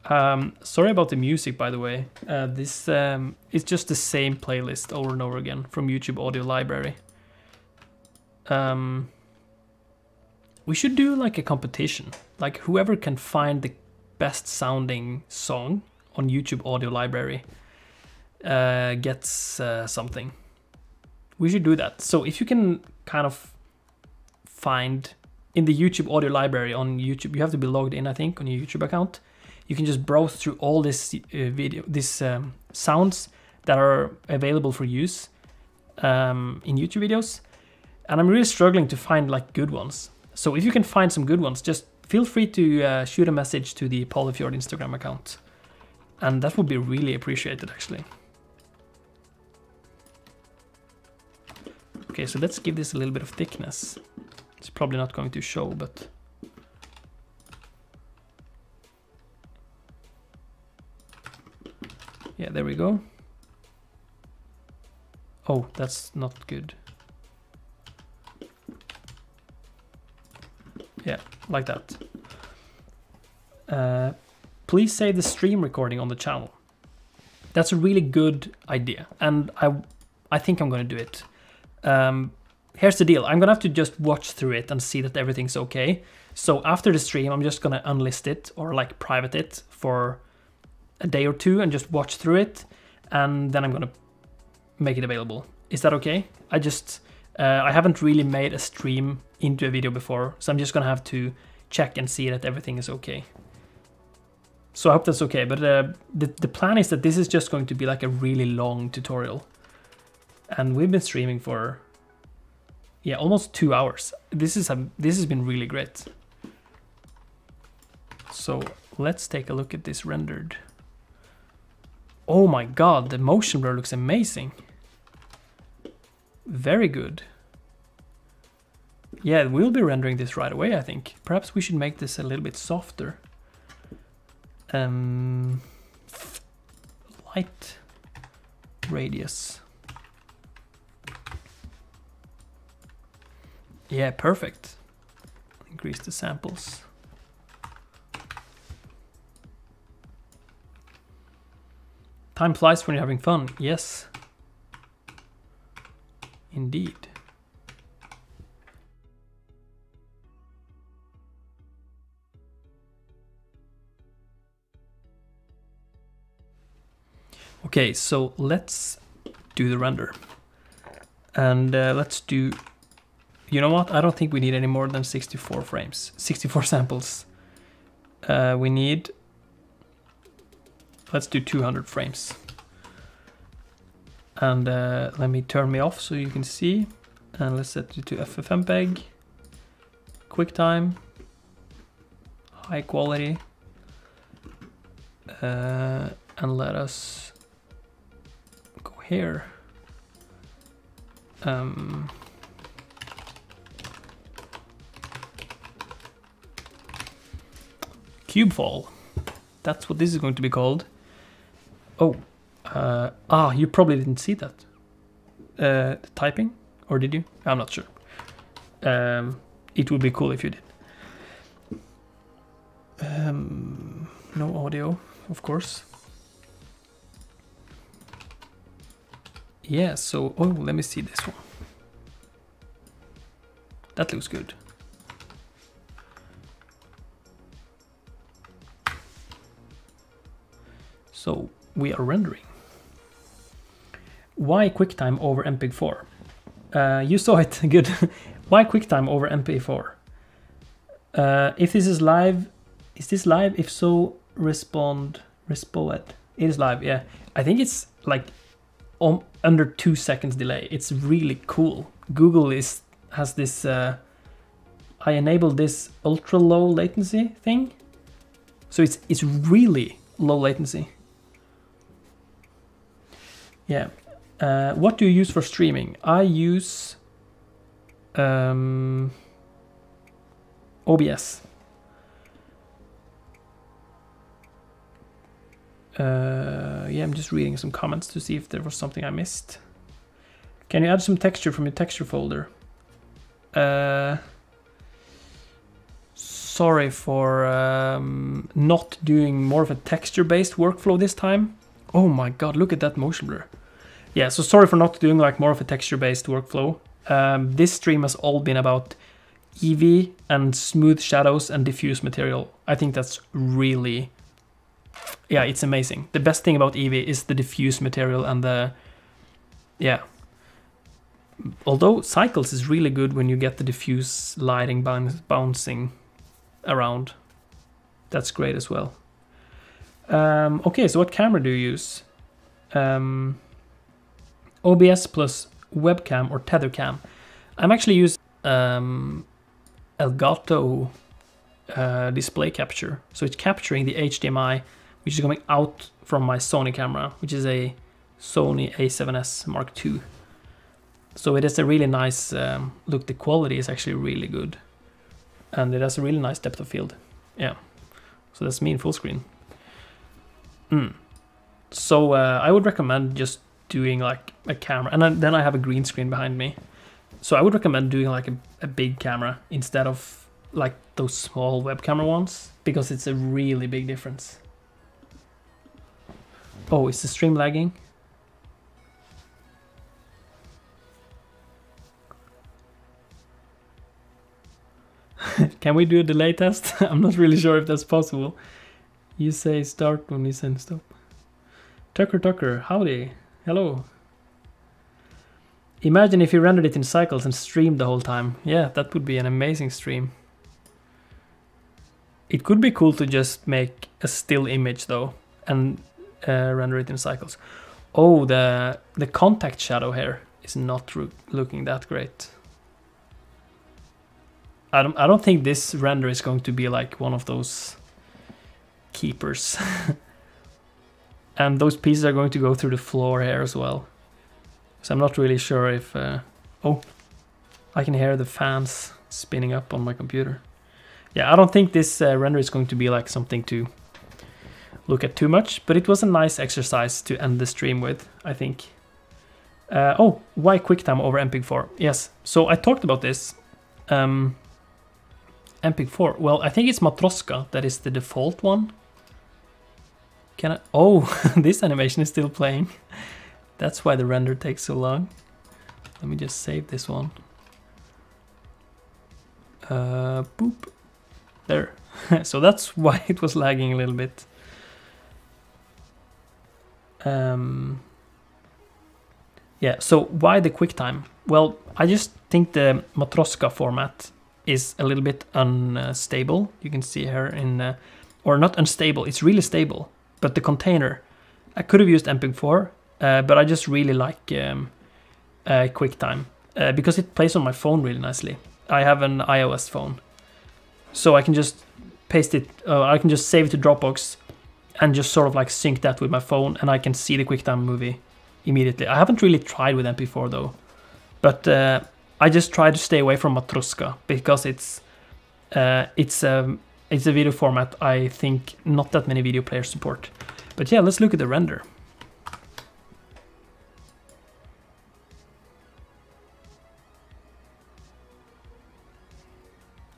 Um, sorry about the music, by the way. Uh, this um, is just the same playlist over and over again from YouTube Audio Library. Um, we should do like a competition. Like whoever can find the best sounding song on YouTube Audio Library uh, gets uh, something. We should do that. So if you can kind of find in the YouTube Audio Library on YouTube, you have to be logged in, I think, on your YouTube account you can just browse through all this uh, video, these um, sounds that are available for use um, in YouTube videos. And I'm really struggling to find like good ones. So if you can find some good ones, just feel free to uh, shoot a message to the Polyfjord Instagram account. And that would be really appreciated actually. Okay, so let's give this a little bit of thickness. It's probably not going to show, but Yeah, there we go. Oh, that's not good. Yeah, like that. Uh, please save the stream recording on the channel. That's a really good idea, and I, I think I'm gonna do it. Um, here's the deal. I'm gonna have to just watch through it and see that everything's okay. So after the stream, I'm just gonna unlist it or like private it for a day or two and just watch through it, and then I'm gonna make it available. Is that okay? I just uh, I haven't really made a stream into a video before, so I'm just gonna have to check and see that everything is okay. So I hope that's okay, but uh, the, the plan is that this is just going to be like a really long tutorial. And we've been streaming for, yeah, almost two hours. This, is a, this has been really great. So let's take a look at this rendered. Oh my god, the motion blur looks amazing. Very good. Yeah, we'll be rendering this right away, I think. Perhaps we should make this a little bit softer. Um, light radius. Yeah, perfect. Increase the samples. Time flies when you're having fun, yes. Indeed. Okay, so let's do the render. And uh, let's do, you know what? I don't think we need any more than 64 frames, 64 (laughs) samples. Uh, we need, let's do 200 frames. And uh, let me turn me off so you can see. And let's set it to FFmpeg, QuickTime, high quality. Uh, and let us go here. Um, Cubefall. That's what this is going to be called. Oh, uh, ah, you probably didn't see that. Uh, the typing, or did you? I'm not sure. Um, it would be cool if you did. Um, no audio, of course. Yeah, so, oh, let me see this one. That looks good. So we are rendering. Why QuickTime over MPEG-4? Uh, you saw it, (laughs) good. Why QuickTime over MP4? Uh, if this is live, is this live? If so, respond, respond. It is live, yeah. I think it's like on, under two seconds delay. It's really cool. Google is has this. Uh, I enabled this ultra low latency thing, so it's it's really low latency. Yeah. Uh, what do you use for streaming? I use um, OBS. Uh, yeah, I'm just reading some comments to see if there was something I missed. Can you add some texture from your texture folder? Uh, sorry for um, not doing more of a texture-based workflow this time. Oh my god, look at that motion blur. Yeah, so sorry for not doing like more of a texture-based workflow. Um, this stream has all been about Eevee and smooth shadows and diffuse material. I think that's really yeah, it's amazing. The best thing about Eevee is the diffuse material and the, yeah. Although Cycles is really good when you get the diffuse lighting bouncing around. That's great as well. Um, okay, so what camera do you use? Um, OBS plus webcam or tethercam. I'm actually using um, Elgato uh, display capture. So it's capturing the HDMI which is coming out from my Sony camera, which is a Sony a7S Mark II. So it has a really nice um, look. The quality is actually really good, and it has a really nice depth of field. Yeah, so that's me in full screen. Mm. So uh, I would recommend just doing like a camera, and then I have a green screen behind me. So I would recommend doing like a, a big camera instead of like those small web camera ones because it's a really big difference. Oh, is the stream lagging? (laughs) Can we do a delay test? (laughs) I'm not really sure if that's possible. You say start when you send stop. Tucker Tucker, howdy. Hello. Imagine if you rendered it in cycles and streamed the whole time. Yeah, that would be an amazing stream. It could be cool to just make a still image though and uh, render it in cycles. Oh, the the contact shadow here is not looking that great. I don't I don't think this render is going to be like one of those keepers. (laughs) and those pieces are going to go through the floor here as well. So I'm not really sure if... Uh, oh, I can hear the fans spinning up on my computer. Yeah, I don't think this uh, render is going to be like something to look at too much, but it was a nice exercise to end the stream with, I think. Uh, oh, why QuickTime over MPEG-4? Yes, so I talked about this. Um, MPEG-4, well, I think it's Matroska that is the default one. Can I? Oh, (laughs) this animation is still playing. That's why the render takes so long. Let me just save this one. Uh, boop. There. (laughs) so that's (laughs) why it was lagging a little bit. Um, yeah, so why the QuickTime? Well, I just think the Matroska format is a little bit unstable. You can see here in, uh, or not unstable, it's really stable. But the container, I could have used MPEG-4, uh, but I just really like um, uh, QuickTime uh, because it plays on my phone really nicely. I have an iOS phone, so I can just paste it, uh, I can just save it to Dropbox and just sort of like sync that with my phone and I can see the QuickTime movie immediately. I haven't really tried with MP4 though, but uh, I just try to stay away from Matroska because it's uh, it's um, it's a video format I think not that many video players support. But yeah, let's look at the render.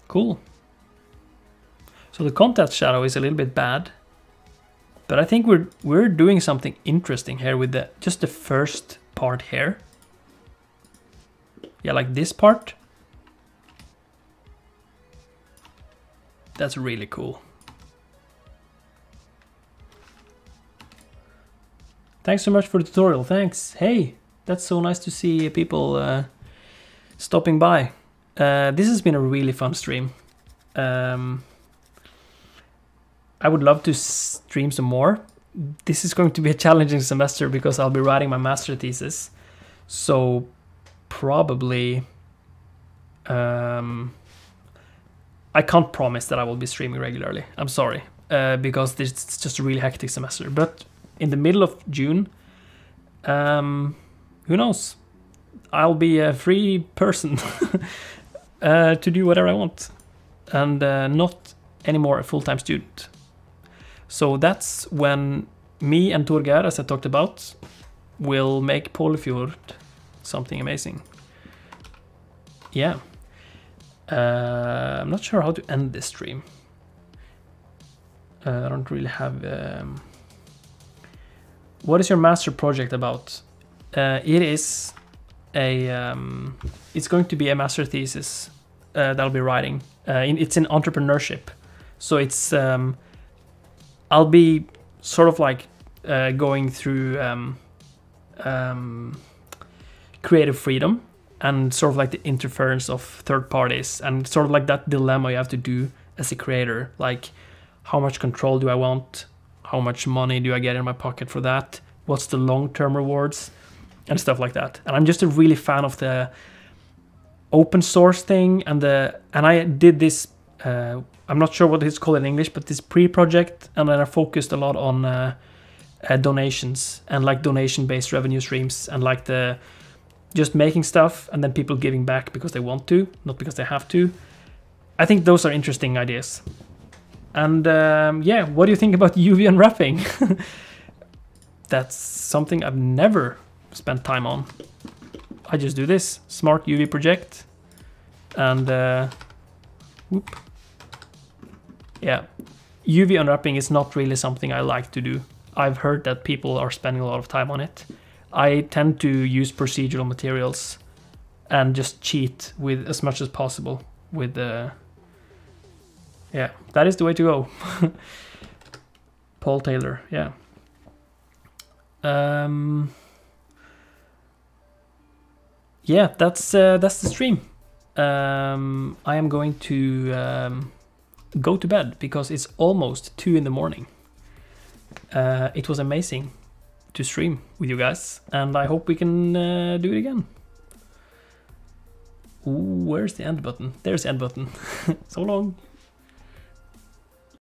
Cool. So the contact shadow is a little bit bad, but I think we're we're doing something interesting here with the just the first part here. Yeah, like this part. That's really cool. Thanks so much for the tutorial. Thanks. Hey, that's so nice to see people uh, stopping by. Uh, this has been a really fun stream. Um, I would love to stream some more. This is going to be a challenging semester because I'll be writing my master thesis. So probably um, I can't promise that I will be streaming regularly. I'm sorry uh, because this is just a really hectic semester. But in the middle of June, um, who knows? I'll be a free person (laughs) uh, to do whatever I want and uh, not anymore a full-time student. So that's when me and Torgeir, as I talked about, will make Polyfjord something amazing. Yeah. Uh, I'm not sure how to end this stream. Uh, I don't really have... Um... What is your master project about? Uh, it is a... Um, it's going to be a master thesis uh, that I'll be writing. Uh, in, it's in entrepreneurship. So it's... Um, I'll be sort of like uh, going through um, um, creative freedom and sort of like the interference of third parties and sort of like that dilemma you have to do as a creator. Like, how much control do I want? How much money do I get in my pocket for that? What's the long term rewards? And stuff like that. And I'm just a really fan of the open source thing and the and I did this uh, I'm not sure what it's called in English, but this pre-project, and then I focused a lot on uh, uh, donations and like donation-based revenue streams, and like the just making stuff and then people giving back because they want to, not because they have to. I think those are interesting ideas. And um, yeah, what do you think about (laughs) UV unwrapping? (laughs) That's something I've never spent time on. I just do this smart UV project, and uh, whoop yeah, UV unwrapping is not really something I like to do. I've heard that people are spending a lot of time on it. I tend to use procedural materials and just cheat with as much as possible with the yeah that is the way to go. (laughs) Paul taylor yeah. Um yeah that's uh, that's the stream. Um i am going to um go to bed because it's almost 2 in the morning. Uh, it was amazing to stream with you guys, and I hope we can uh, do it again. Ooh, where's the end button? There's the end button. (laughs) so long.